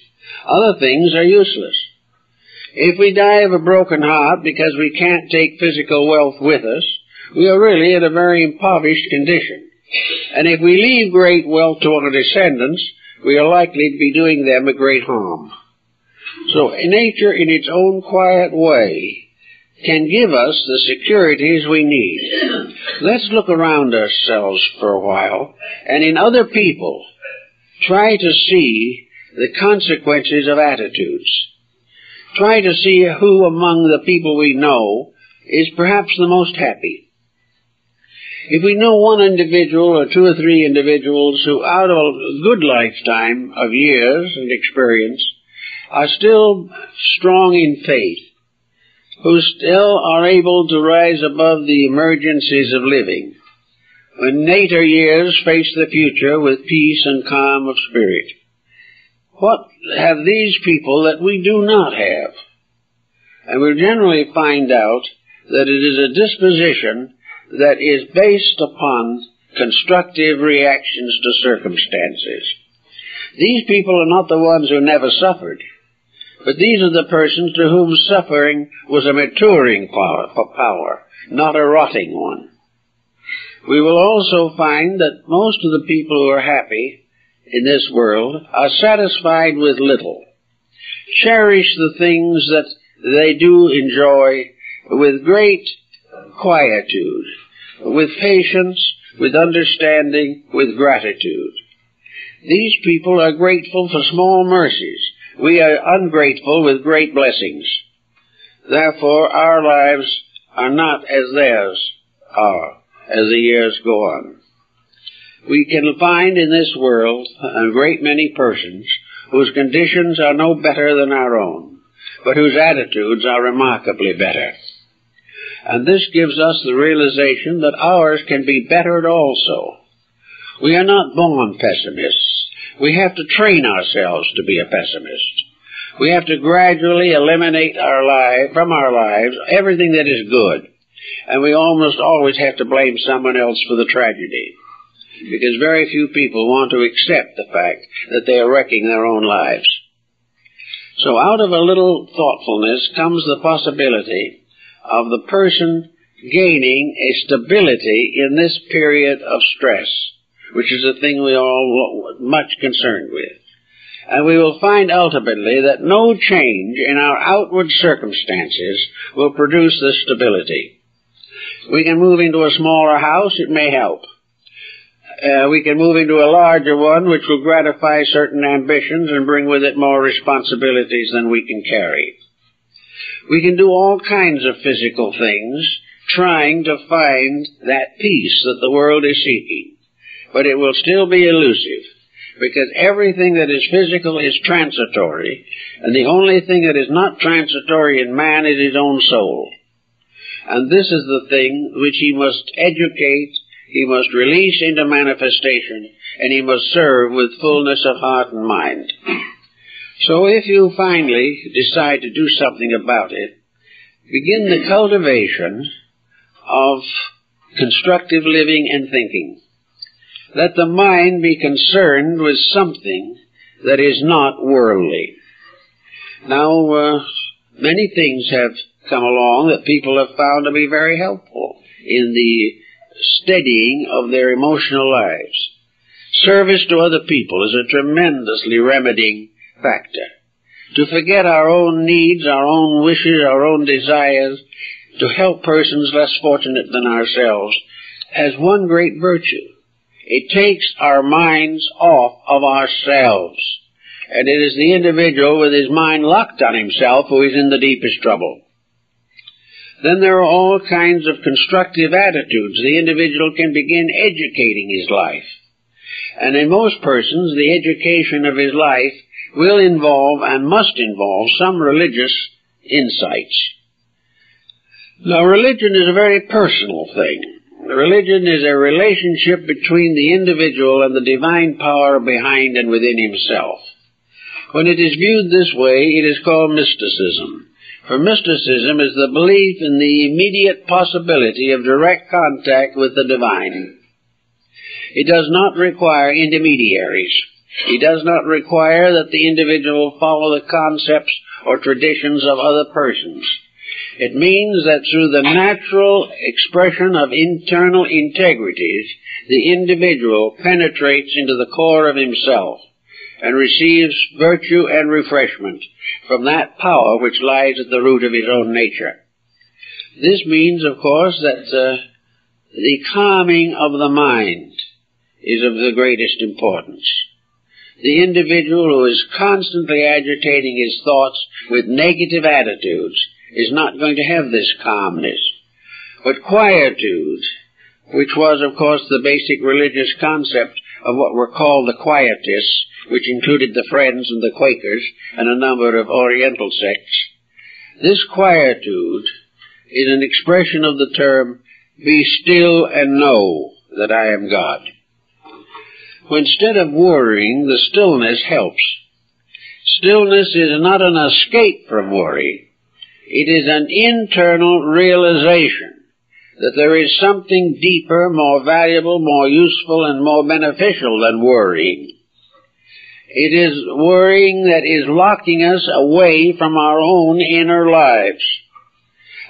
Other things are useless. If we die of a broken heart because we can't take physical wealth with us, we are really in a very impoverished condition. And if we leave great wealth to our descendants, we are likely to be doing them a great harm. So nature in its own quiet way can give us the securities we need. Let's look around ourselves for a while and in other people try to see the consequences of attitudes. Try to see who among the people we know is perhaps the most happy. If we know one individual or two or three individuals who out of a good lifetime of years and experience are still strong in faith, who still are able to rise above the emergencies of living, when later years face the future with peace and calm of spirit. What have these people that we do not have? And we'll generally find out that it is a disposition that is based upon constructive reactions to circumstances. These people are not the ones who never suffered. But these are the persons to whom suffering was a maturing power, power, not a rotting one. We will also find that most of the people who are happy in this world are satisfied with little, cherish the things that they do enjoy with great quietude, with patience, with understanding, with gratitude. These people are grateful for small mercies we are ungrateful with great blessings. Therefore, our lives are not as theirs are as the years go on. We can find in this world a great many persons whose conditions are no better than our own, but whose attitudes are remarkably better. And this gives us the realization that ours can be bettered also. We are not born pessimists. We have to train ourselves to be a pessimist. We have to gradually eliminate our life, from our lives everything that is good. And we almost always have to blame someone else for the tragedy. Because very few people want to accept the fact that they are wrecking their own lives. So out of a little thoughtfulness comes the possibility of the person gaining a stability in this period of stress which is a thing we are all much concerned with. And we will find ultimately that no change in our outward circumstances will produce this stability. We can move into a smaller house, it may help. Uh, we can move into a larger one which will gratify certain ambitions and bring with it more responsibilities than we can carry. We can do all kinds of physical things trying to find that peace that the world is seeking but it will still be elusive because everything that is physical is transitory, and the only thing that is not transitory in man is his own soul. And this is the thing which he must educate, he must release into manifestation, and he must serve with fullness of heart and mind. So if you finally decide to do something about it, begin the cultivation of constructive living and thinking. Let the mind be concerned with something that is not worldly. Now, uh, many things have come along that people have found to be very helpful in the steadying of their emotional lives. Service to other people is a tremendously remedying factor. To forget our own needs, our own wishes, our own desires, to help persons less fortunate than ourselves, has one great virtue. It takes our minds off of ourselves. And it is the individual with his mind locked on himself who is in the deepest trouble. Then there are all kinds of constructive attitudes. The individual can begin educating his life. And in most persons, the education of his life will involve and must involve some religious insights. Now religion is a very personal thing. Religion is a relationship between the individual and the divine power behind and within himself. When it is viewed this way, it is called mysticism. For mysticism is the belief in the immediate possibility of direct contact with the divine. It does not require intermediaries. It does not require that the individual follow the concepts or traditions of other persons. It means that through the natural expression of internal integrities, the individual penetrates into the core of himself and receives virtue and refreshment from that power which lies at the root of his own nature. This means, of course, that uh, the calming of the mind is of the greatest importance. The individual who is constantly agitating his thoughts with negative attitudes is not going to have this calmness. But quietude, which was, of course, the basic religious concept of what were called the Quietists, which included the Friends and the Quakers and a number of Oriental sects. This quietude is an expression of the term, be still and know that I am God. Instead of worrying, the stillness helps. Stillness is not an escape from worry. It is an internal realization that there is something deeper, more valuable, more useful, and more beneficial than worrying. It is worrying that is locking us away from our own inner lives.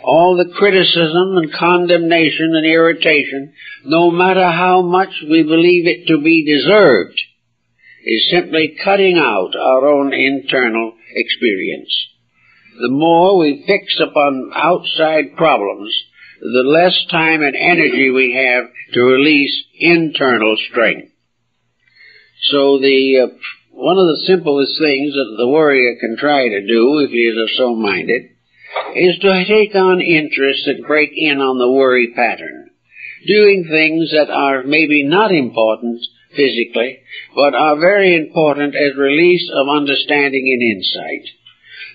All the criticism and condemnation and irritation, no matter how much we believe it to be deserved, is simply cutting out our own internal experience. The more we fix upon outside problems, the less time and energy we have to release internal strength. So the uh, one of the simplest things that the warrior can try to do, if he is so minded, is to take on interests that break in on the worry pattern, doing things that are maybe not important physically, but are very important as release of understanding and insight.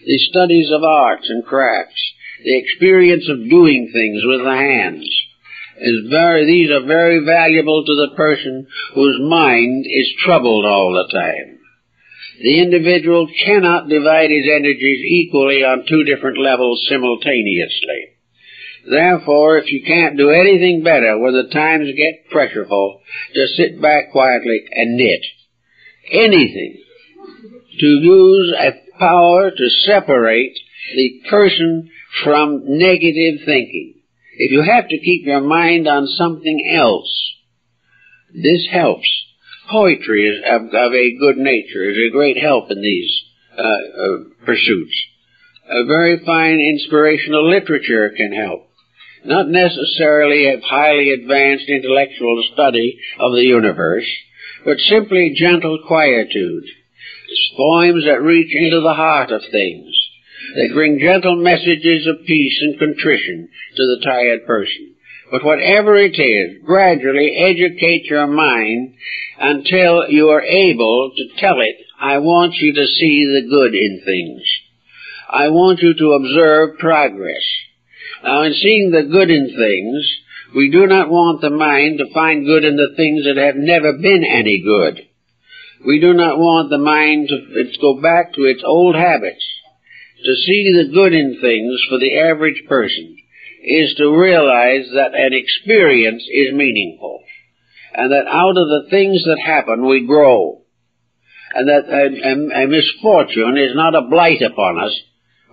The studies of arts and crafts, the experience of doing things with the hands is very, these are very valuable to the person whose mind is troubled all the time. The individual cannot divide his energies equally on two different levels simultaneously. Therefore, if you can't do anything better when the times get pressureful, just sit back quietly and knit. Anything to use a power to separate the person from negative thinking. If you have to keep your mind on something else, this helps. Poetry is of, of a good nature, is a great help in these uh, uh, pursuits. A very fine inspirational literature can help. Not necessarily a highly advanced intellectual study of the universe, but simply gentle quietude. Poems that reach into the heart of things they bring gentle messages of peace and contrition to the tired person. But whatever it is, gradually educate your mind until you are able to tell it, I want you to see the good in things. I want you to observe progress. Now in seeing the good in things, we do not want the mind to find good in the things that have never been any good. We do not want the mind to go back to its old habits to see the good in things for the average person is to realize that an experience is meaningful. And that out of the things that happen we grow. And that a, a, a misfortune is not a blight upon us,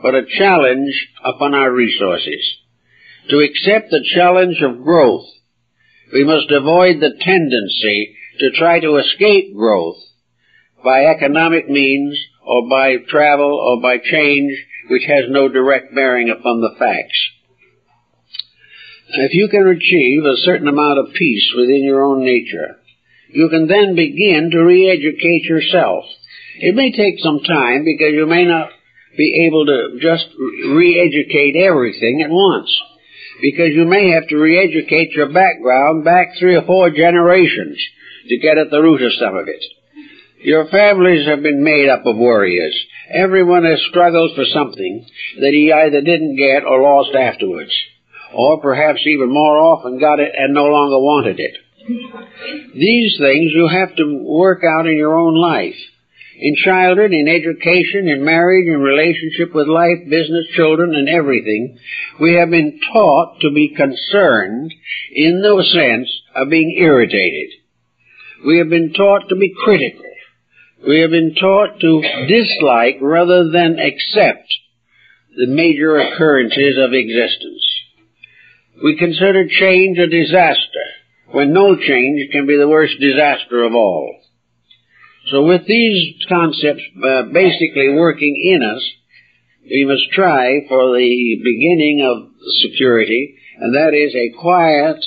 but a challenge upon our resources. To accept the challenge of growth, we must avoid the tendency to try to escape growth by economic means or by travel or by change which has no direct bearing upon the facts. If you can achieve a certain amount of peace within your own nature, you can then begin to re-educate yourself. It may take some time because you may not be able to just re-educate everything at once. Because you may have to re-educate your background back three or four generations to get at the root of some of it. Your families have been made up of warriors. Everyone has struggled for something that he either didn't get or lost afterwards. Or perhaps even more often got it and no longer wanted it. These things you have to work out in your own life. In childhood, in education, in marriage, in relationship with life, business, children, and everything, we have been taught to be concerned in the sense of being irritated. We have been taught to be critical. We have been taught to dislike rather than accept the major occurrences of existence. We consider change a disaster, when no change can be the worst disaster of all. So with these concepts uh, basically working in us, we must try for the beginning of security, and that is a quiet,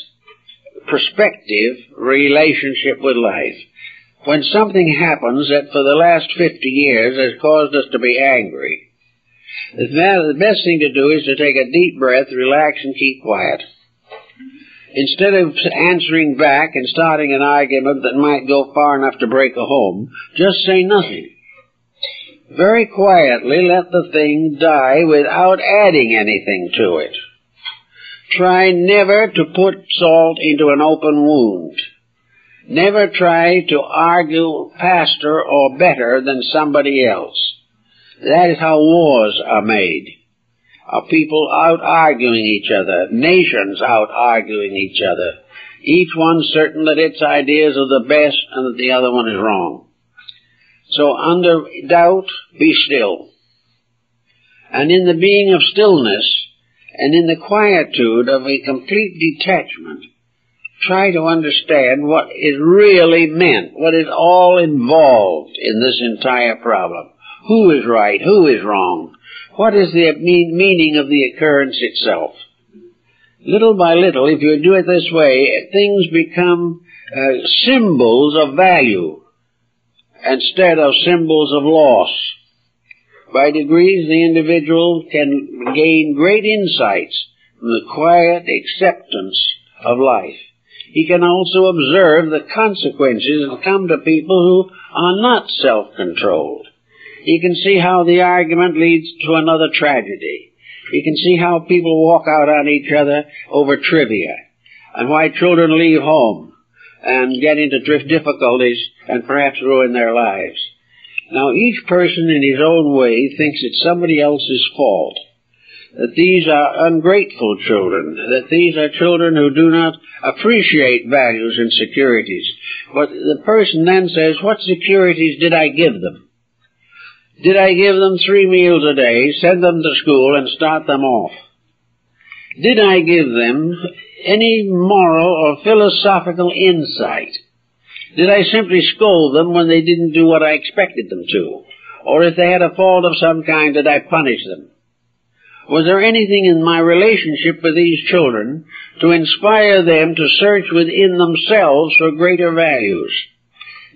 perspective relationship with life. When something happens that for the last 50 years has caused us to be angry, the best thing to do is to take a deep breath, relax, and keep quiet. Instead of answering back and starting an argument that might go far enough to break a home, just say nothing. Very quietly let the thing die without adding anything to it. Try never to put salt into an open wound. Never try to argue faster or better than somebody else. That is how wars are made. Are people out arguing each other, nations out arguing each other, each one certain that its ideas are the best and that the other one is wrong. So under doubt, be still. And in the being of stillness, and in the quietude of a complete detachment, try to understand what is really meant, what is all involved in this entire problem. Who is right? Who is wrong? What is the meaning of the occurrence itself? Little by little, if you do it this way, things become uh, symbols of value instead of symbols of loss. By degrees, the individual can gain great insights from the quiet acceptance of life. He can also observe the consequences that come to people who are not self-controlled. He can see how the argument leads to another tragedy. He can see how people walk out on each other over trivia, and why children leave home and get into difficulties and perhaps ruin their lives. Now each person in his own way thinks it's somebody else's fault. That these are ungrateful children, that these are children who do not appreciate values and securities. But the person then says, what securities did I give them? Did I give them three meals a day, send them to school, and start them off? Did I give them any moral or philosophical insight? Did I simply scold them when they didn't do what I expected them to? Or if they had a fault of some kind, did I punish them? Was there anything in my relationship with these children to inspire them to search within themselves for greater values?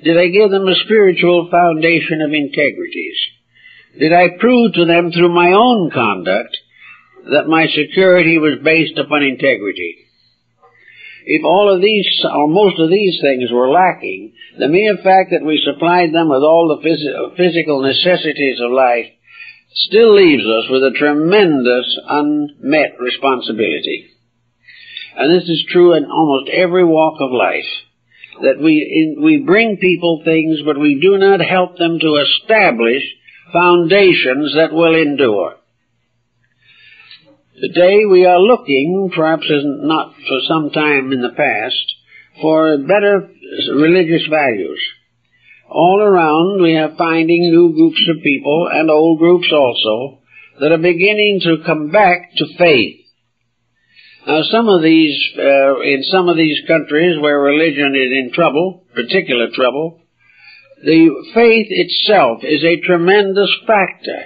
Did I give them a spiritual foundation of integrities? Did I prove to them through my own conduct that my security was based upon integrity? If all of these, or most of these things were lacking, the mere fact that we supplied them with all the phys- physical necessities of life still leaves us with a tremendous unmet responsibility. And this is true in almost every walk of life. That we, in, we bring people things, but we do not help them to establish foundations that will endure. Today we are looking, perhaps not for some time in the past, for better religious values. All around we are finding new groups of people, and old groups also, that are beginning to come back to faith. Now some of these, uh, in some of these countries where religion is in trouble, particular trouble, the faith itself is a tremendous factor.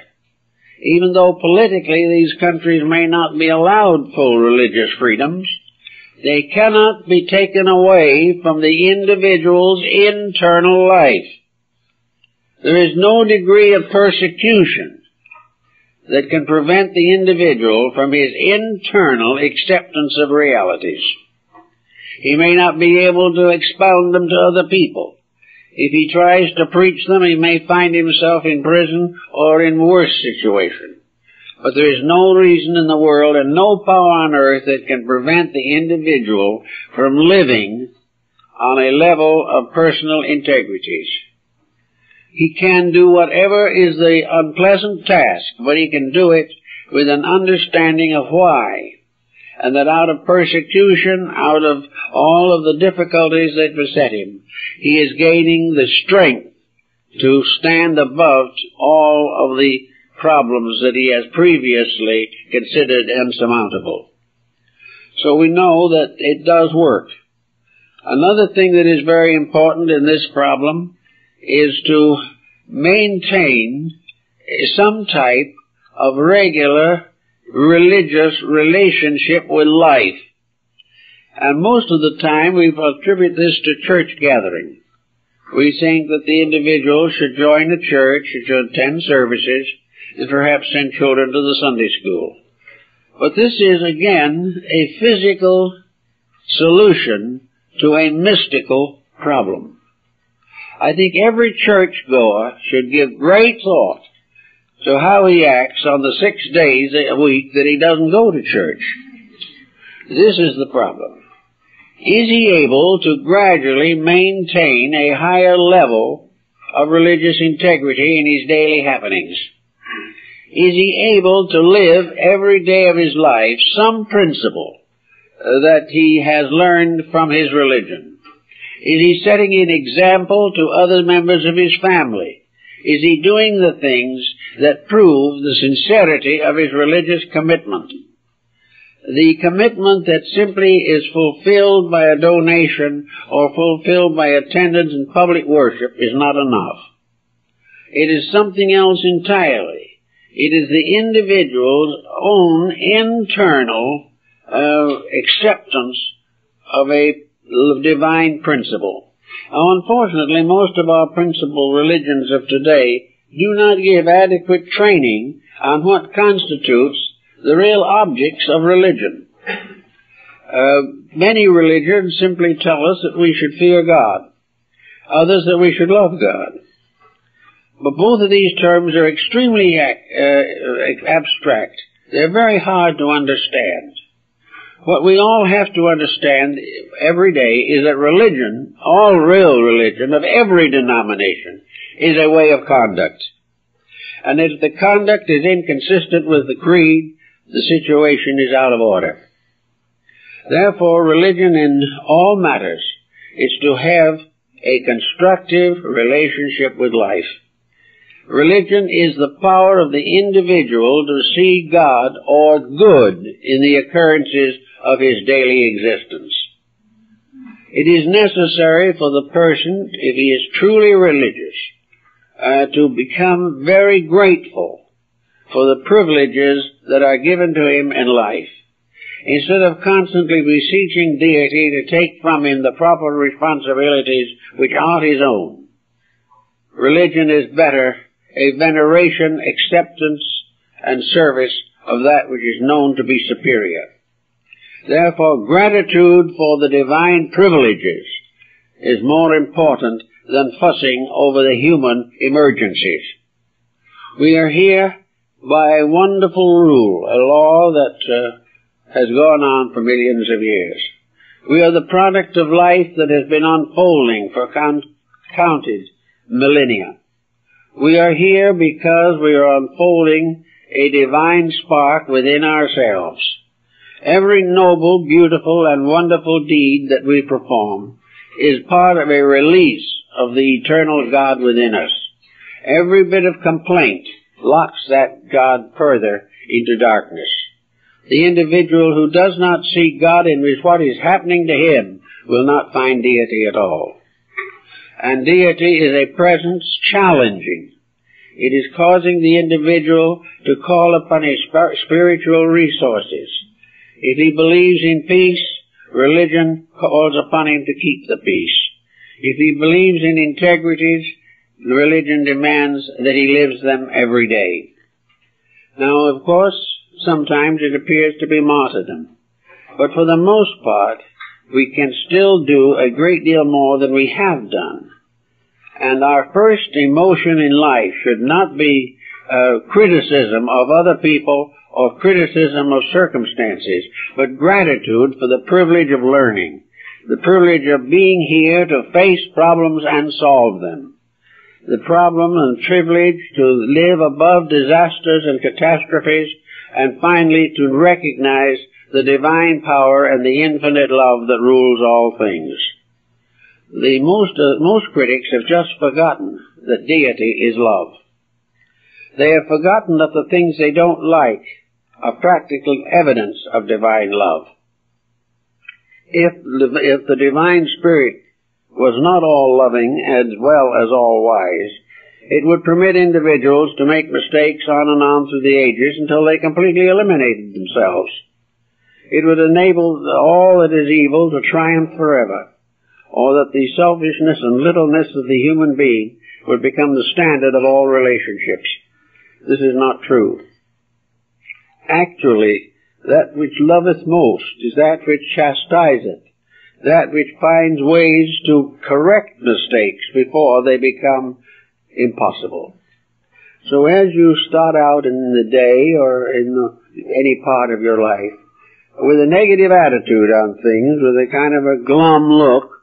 Even though politically these countries may not be allowed full religious freedoms, they cannot be taken away from the individual's internal life. There is no degree of persecution that can prevent the individual from his internal acceptance of realities. He may not be able to expound them to other people. If he tries to preach them, he may find himself in prison or in worse situation. But there is no reason in the world and no power on earth that can prevent the individual from living on a level of personal integrities. He can do whatever is the unpleasant task, but he can do it with an understanding of why and that out of persecution, out of all of the difficulties that beset him, he is gaining the strength to stand above all of the problems that he has previously considered insurmountable. So we know that it does work. Another thing that is very important in this problem is to maintain some type of regular religious relationship with life. And most of the time we attribute this to church gathering. We think that the individual should join a church, should attend services, and perhaps send children to the Sunday school. But this is again a physical solution to a mystical problem. I think every churchgoer should give great thought to how he acts on the six days a week that he doesn't go to church. This is the problem. Is he able to gradually maintain a higher level of religious integrity in his daily happenings? Is he able to live every day of his life some principle uh, that he has learned from his religion? Is he setting an example to other members of his family? Is he doing the things that prove the sincerity of his religious commitment? The commitment that simply is fulfilled by a donation or fulfilled by attendance in public worship is not enough. It is something else entirely. It is the individual's own internal uh, acceptance of a divine principle. Now, unfortunately, most of our principal religions of today do not give adequate training on what constitutes the real objects of religion. Uh, many religions simply tell us that we should fear God, others that we should love God. But both of these terms are extremely uh, abstract. They're very hard to understand. What we all have to understand every day is that religion, all real religion of every denomination, is a way of conduct. And if the conduct is inconsistent with the creed, the situation is out of order. Therefore, religion in all matters is to have a constructive relationship with life. Religion is the power of the individual to see God or good in the occurrences of his daily existence. It is necessary for the person, if he is truly religious, uh, to become very grateful for the privileges that are given to him in life. Instead of constantly beseeching deity to take from him the proper responsibilities which are his own. Religion is better a veneration, acceptance, and service of that which is known to be superior. Therefore, gratitude for the divine privileges is more important than fussing over the human emergencies. We are here by a wonderful rule, a law that uh, has gone on for millions of years. We are the product of life that has been unfolding for count, counted millennia. We are here because we are unfolding a divine spark within ourselves. Every noble, beautiful, and wonderful deed that we perform is part of a release of the eternal God within us. Every bit of complaint locks that God further into darkness. The individual who does not see God in what is happening to him will not find deity at all. And deity is a presence challenging. It is causing the individual to call upon his spiritual resources if he believes in peace, religion calls upon him to keep the peace. If he believes in integrities, religion demands that he lives them every day. Now, of course, sometimes it appears to be martyrdom. But for the most part, we can still do a great deal more than we have done. And our first emotion in life should not be uh, criticism of other people or criticism of circumstances, but gratitude for the privilege of learning, the privilege of being here to face problems and solve them, the problem and privilege to live above disasters and catastrophes, and finally to recognize the divine power and the infinite love that rules all things. The most, uh, most critics have just forgotten that deity is love. They have forgotten that the things they don't like are practical evidence of divine love. If, if the divine spirit was not all loving as well as all wise, it would permit individuals to make mistakes on and on through the ages until they completely eliminated themselves. It would enable all that is evil to triumph forever, or that the selfishness and littleness of the human being would become the standard of all relationships. This is not true. Actually, that which loveth most is that which chastiseth, that which finds ways to correct mistakes before they become impossible. So as you start out in the day or in the, any part of your life with a negative attitude on things, with a kind of a glum look,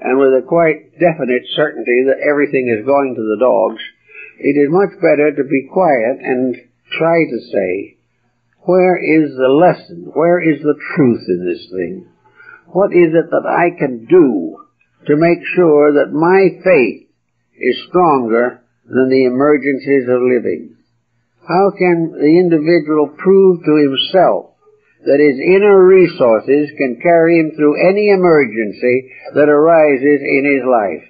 and with a quite definite certainty that everything is going to the dogs, it is much better to be quiet and try to say, where is the lesson? Where is the truth in this thing? What is it that I can do to make sure that my faith is stronger than the emergencies of living? How can the individual prove to himself that his inner resources can carry him through any emergency that arises in his life?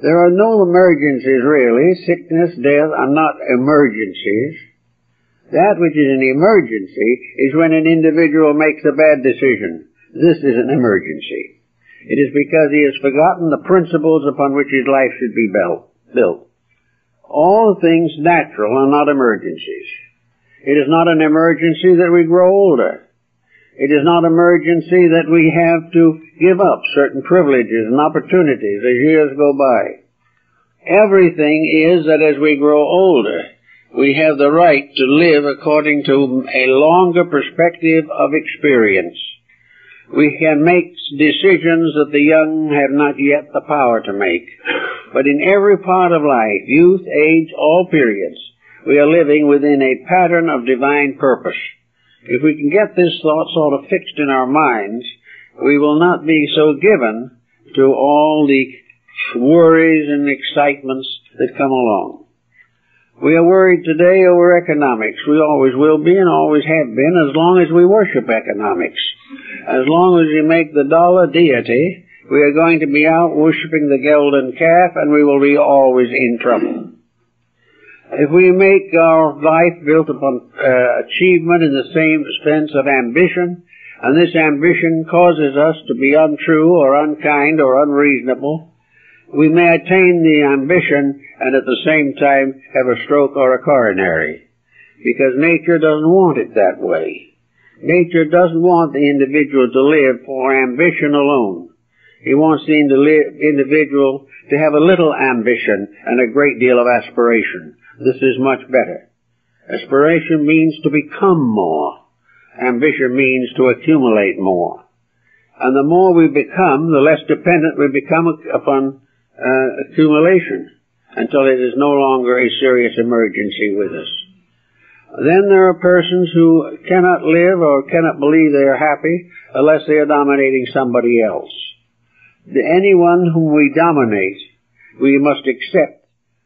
There are no emergencies really. Sickness, death are not emergencies. That which is an emergency is when an individual makes a bad decision. This is an emergency. It is because he has forgotten the principles upon which his life should be built. All things natural are not emergencies. It is not an emergency that we grow older. It is not emergency that we have to give up certain privileges and opportunities as years go by. Everything is that as we grow older, we have the right to live according to a longer perspective of experience. We can make decisions that the young have not yet the power to make. But in every part of life, youth, age, all periods, we are living within a pattern of divine purpose. If we can get this thought sort of fixed in our minds, we will not be so given to all the worries and excitements that come along. We are worried today over economics. We always will be and always have been as long as we worship economics. As long as we make the dollar deity, we are going to be out worshiping the golden calf and we will be always in trouble. If we make our life built upon uh, achievement in the same sense of ambition, and this ambition causes us to be untrue or unkind or unreasonable, we may attain the ambition and at the same time have a stroke or a coronary. Because nature doesn't want it that way. Nature doesn't want the individual to live for ambition alone. He wants the individual to have a little ambition and a great deal of aspiration. This is much better. Aspiration means to become more. Ambition means to accumulate more. And the more we become, the less dependent we become upon uh, accumulation until it is no longer a serious emergency with us. Then there are persons who cannot live or cannot believe they are happy unless they are dominating somebody else. Anyone whom we dominate, we must accept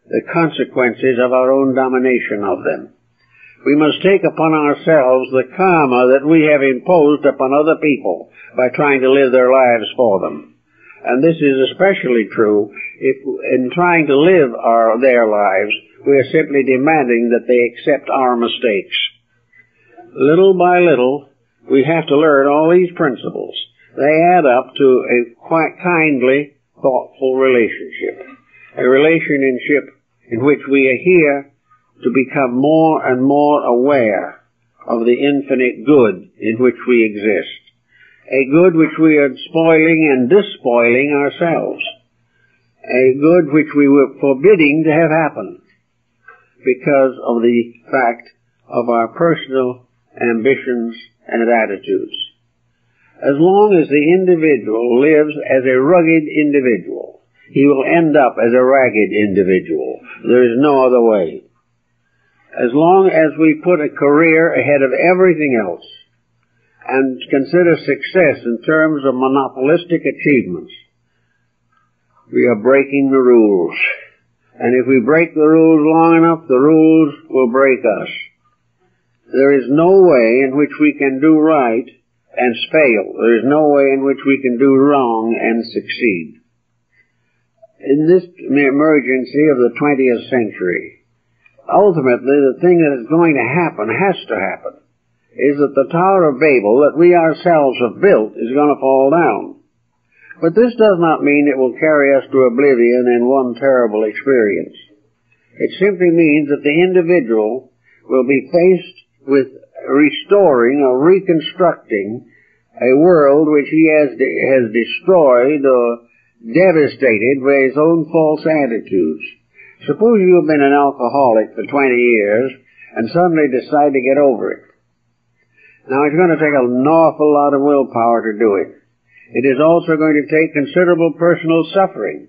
the consequences of our own domination of them. We must take upon ourselves the karma that we have imposed upon other people by trying to live their lives for them. And this is especially true if in trying to live our, their lives, we are simply demanding that they accept our mistakes. Little by little, we have to learn all these principles. They add up to a quite kindly, thoughtful relationship. A relationship in which we are here to become more and more aware of the infinite good in which we exist a good which we are spoiling and despoiling ourselves, a good which we were forbidding to have happen because of the fact of our personal ambitions and attitudes. As long as the individual lives as a rugged individual, he will end up as a ragged individual. There is no other way. As long as we put a career ahead of everything else, and consider success in terms of monopolistic achievements, we are breaking the rules. And if we break the rules long enough, the rules will break us. There is no way in which we can do right and fail. There is no way in which we can do wrong and succeed. In this emergency of the 20th century, ultimately the thing that is going to happen, has to happen, is that the Tower of Babel that we ourselves have built is going to fall down. But this does not mean it will carry us to oblivion in one terrible experience. It simply means that the individual will be faced with restoring or reconstructing a world which he has, de- has destroyed or devastated by his own false attitudes. Suppose you have been an alcoholic for 20 years and suddenly decide to get over it. Now it's going to take an awful lot of willpower to do it. It is also going to take considerable personal suffering.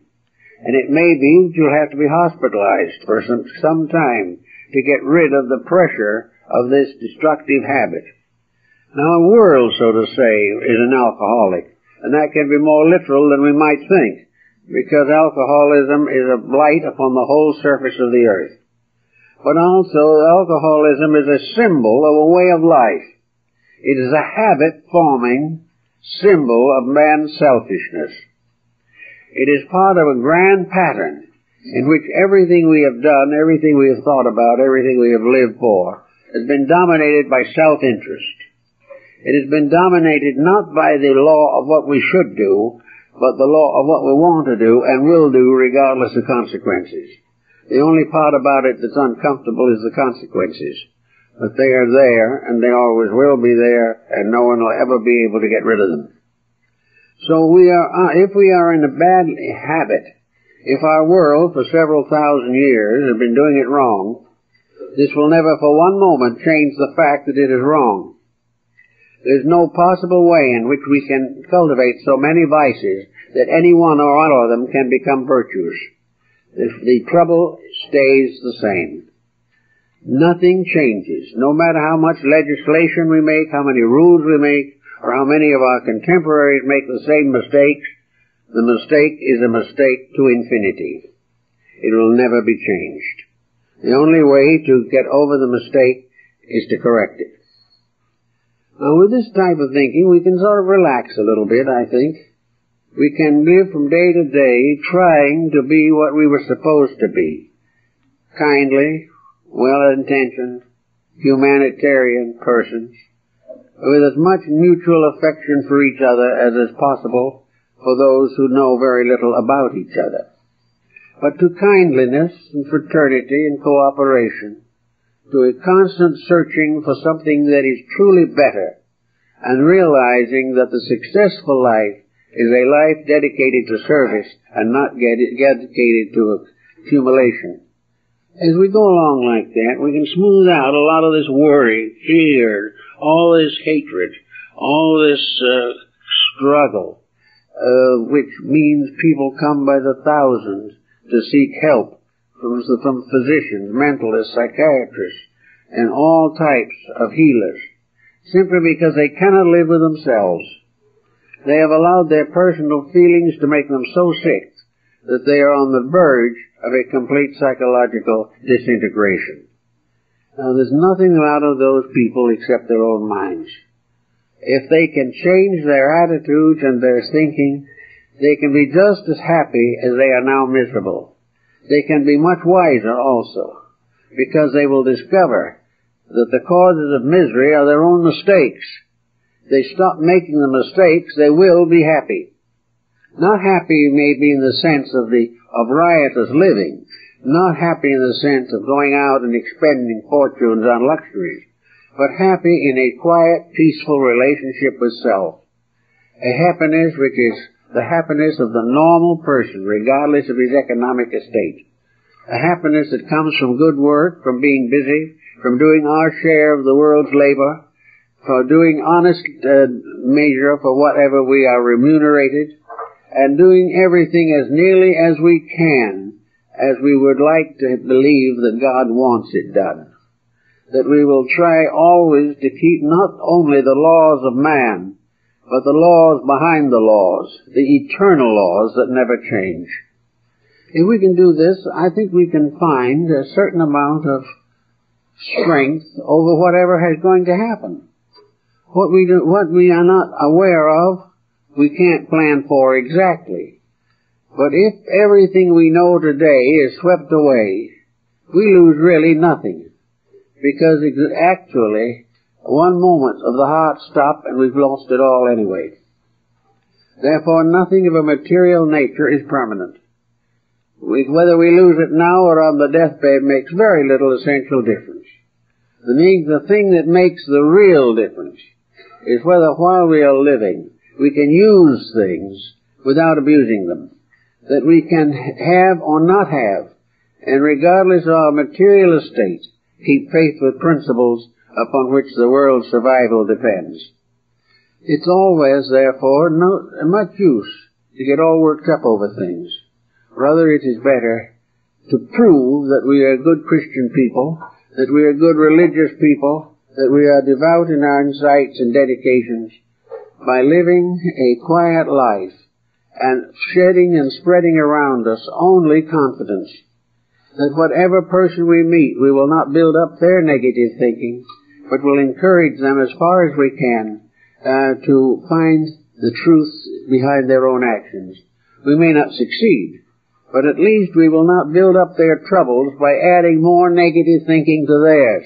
And it may be that you'll have to be hospitalized for some, some time to get rid of the pressure of this destructive habit. Now a world, so to say, is an alcoholic. And that can be more literal than we might think, because alcoholism is a blight upon the whole surface of the earth. But also, alcoholism is a symbol of a way of life. It is a habit-forming symbol of man's selfishness. It is part of a grand pattern in which everything we have done, everything we have thought about, everything we have lived for, has been dominated by self-interest. It has been dominated not by the law of what we should do, but the law of what we want to do and will do regardless of consequences. The only part about it that's uncomfortable is the consequences. But they are there, and they always will be there, and no one will ever be able to get rid of them. So we are, uh, if we are in a bad habit, if our world for several thousand years has been doing it wrong, this will never for one moment change the fact that it is wrong. There's no possible way in which we can cultivate so many vices that any one or all of them can become virtues. The, the trouble stays the same. Nothing changes. No matter how much legislation we make, how many rules we make, or how many of our contemporaries make the same mistakes, the mistake is a mistake to infinity. It will never be changed. The only way to get over the mistake is to correct it. Now with this type of thinking, we can sort of relax a little bit, I think. We can live from day to day trying to be what we were supposed to be. Kindly, well-intentioned, humanitarian persons, with as much mutual affection for each other as is possible for those who know very little about each other. But to kindliness and fraternity and cooperation, to a constant searching for something that is truly better and realizing that the successful life is a life dedicated to service and not dedicated to accumulation. As we go along like that, we can smooth out a lot of this worry, fear, all this hatred, all this uh, struggle, uh, which means people come by the thousands to seek help from, physicians, mentalists, psychiatrists, and all types of healers, simply because they cannot live with themselves. They have allowed their personal feelings to make them so sick that they are on the verge of a complete psychological disintegration. Now there's nothing out of those people except their own minds. If they can change their attitudes and their thinking, they can be just as happy as they are now miserable they can be much wiser also, because they will discover that the causes of misery are their own mistakes. They stop making the mistakes, they will be happy. Not happy maybe in the sense of the, of riotous living, not happy in the sense of going out and expending fortunes on luxuries, but happy in a quiet, peaceful relationship with self. A happiness which is the happiness of the normal person, regardless of his economic estate. A happiness that comes from good work, from being busy, from doing our share of the world's labor, for doing honest uh, measure for whatever we are remunerated, and doing everything as nearly as we can, as we would like to believe that God wants it done. That we will try always to keep not only the laws of man, but the laws behind the laws, the eternal laws that never change. If we can do this, I think we can find a certain amount of strength over whatever is going to happen. What we do, what we are not aware of, we can't plan for exactly. But if everything we know today is swept away, we lose really nothing. Because actually, one moment of the heart stop and we've lost it all anyway. Therefore, nothing of a material nature is permanent. We, whether we lose it now or on the deathbed makes very little essential difference. The, the thing that makes the real difference is whether while we are living, we can use things without abusing them. That we can have or not have, and regardless of our material estate, keep faith with principles upon which the world's survival depends. It's always, therefore, no, much use to get all worked up over things. Rather, it is better to prove that we are good Christian people, that we are good religious people, that we are devout in our insights and dedications by living a quiet life and shedding and spreading around us only confidence that whatever person we meet, we will not build up their negative thinking, but will encourage them as far as we can uh, to find the truth behind their own actions. We may not succeed, but at least we will not build up their troubles by adding more negative thinking to theirs.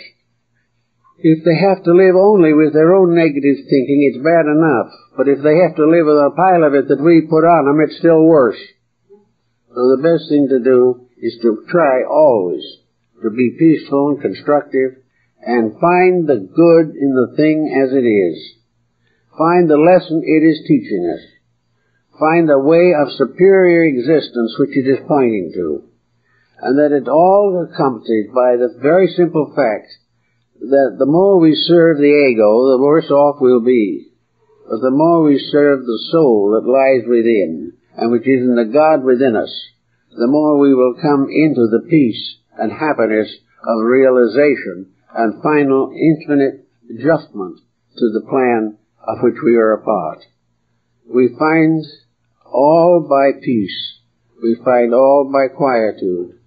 If they have to live only with their own negative thinking, it's bad enough. But if they have to live with a pile of it that we put on them, it's still worse. So the best thing to do is to try always to be peaceful and constructive and find the good in the thing as it is. Find the lesson it is teaching us. Find the way of superior existence which it is pointing to. And that it all accompanied by the very simple fact that the more we serve the ego, the worse off we'll be. But the more we serve the soul that lies within, and which is in the God within us, the more we will come into the peace and happiness of realization and final infinite adjustment to the plan of which we are a part. We find all by peace. We find all by quietude.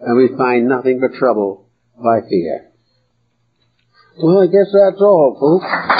And we find nothing but trouble by fear. Well, I guess that's all, folks.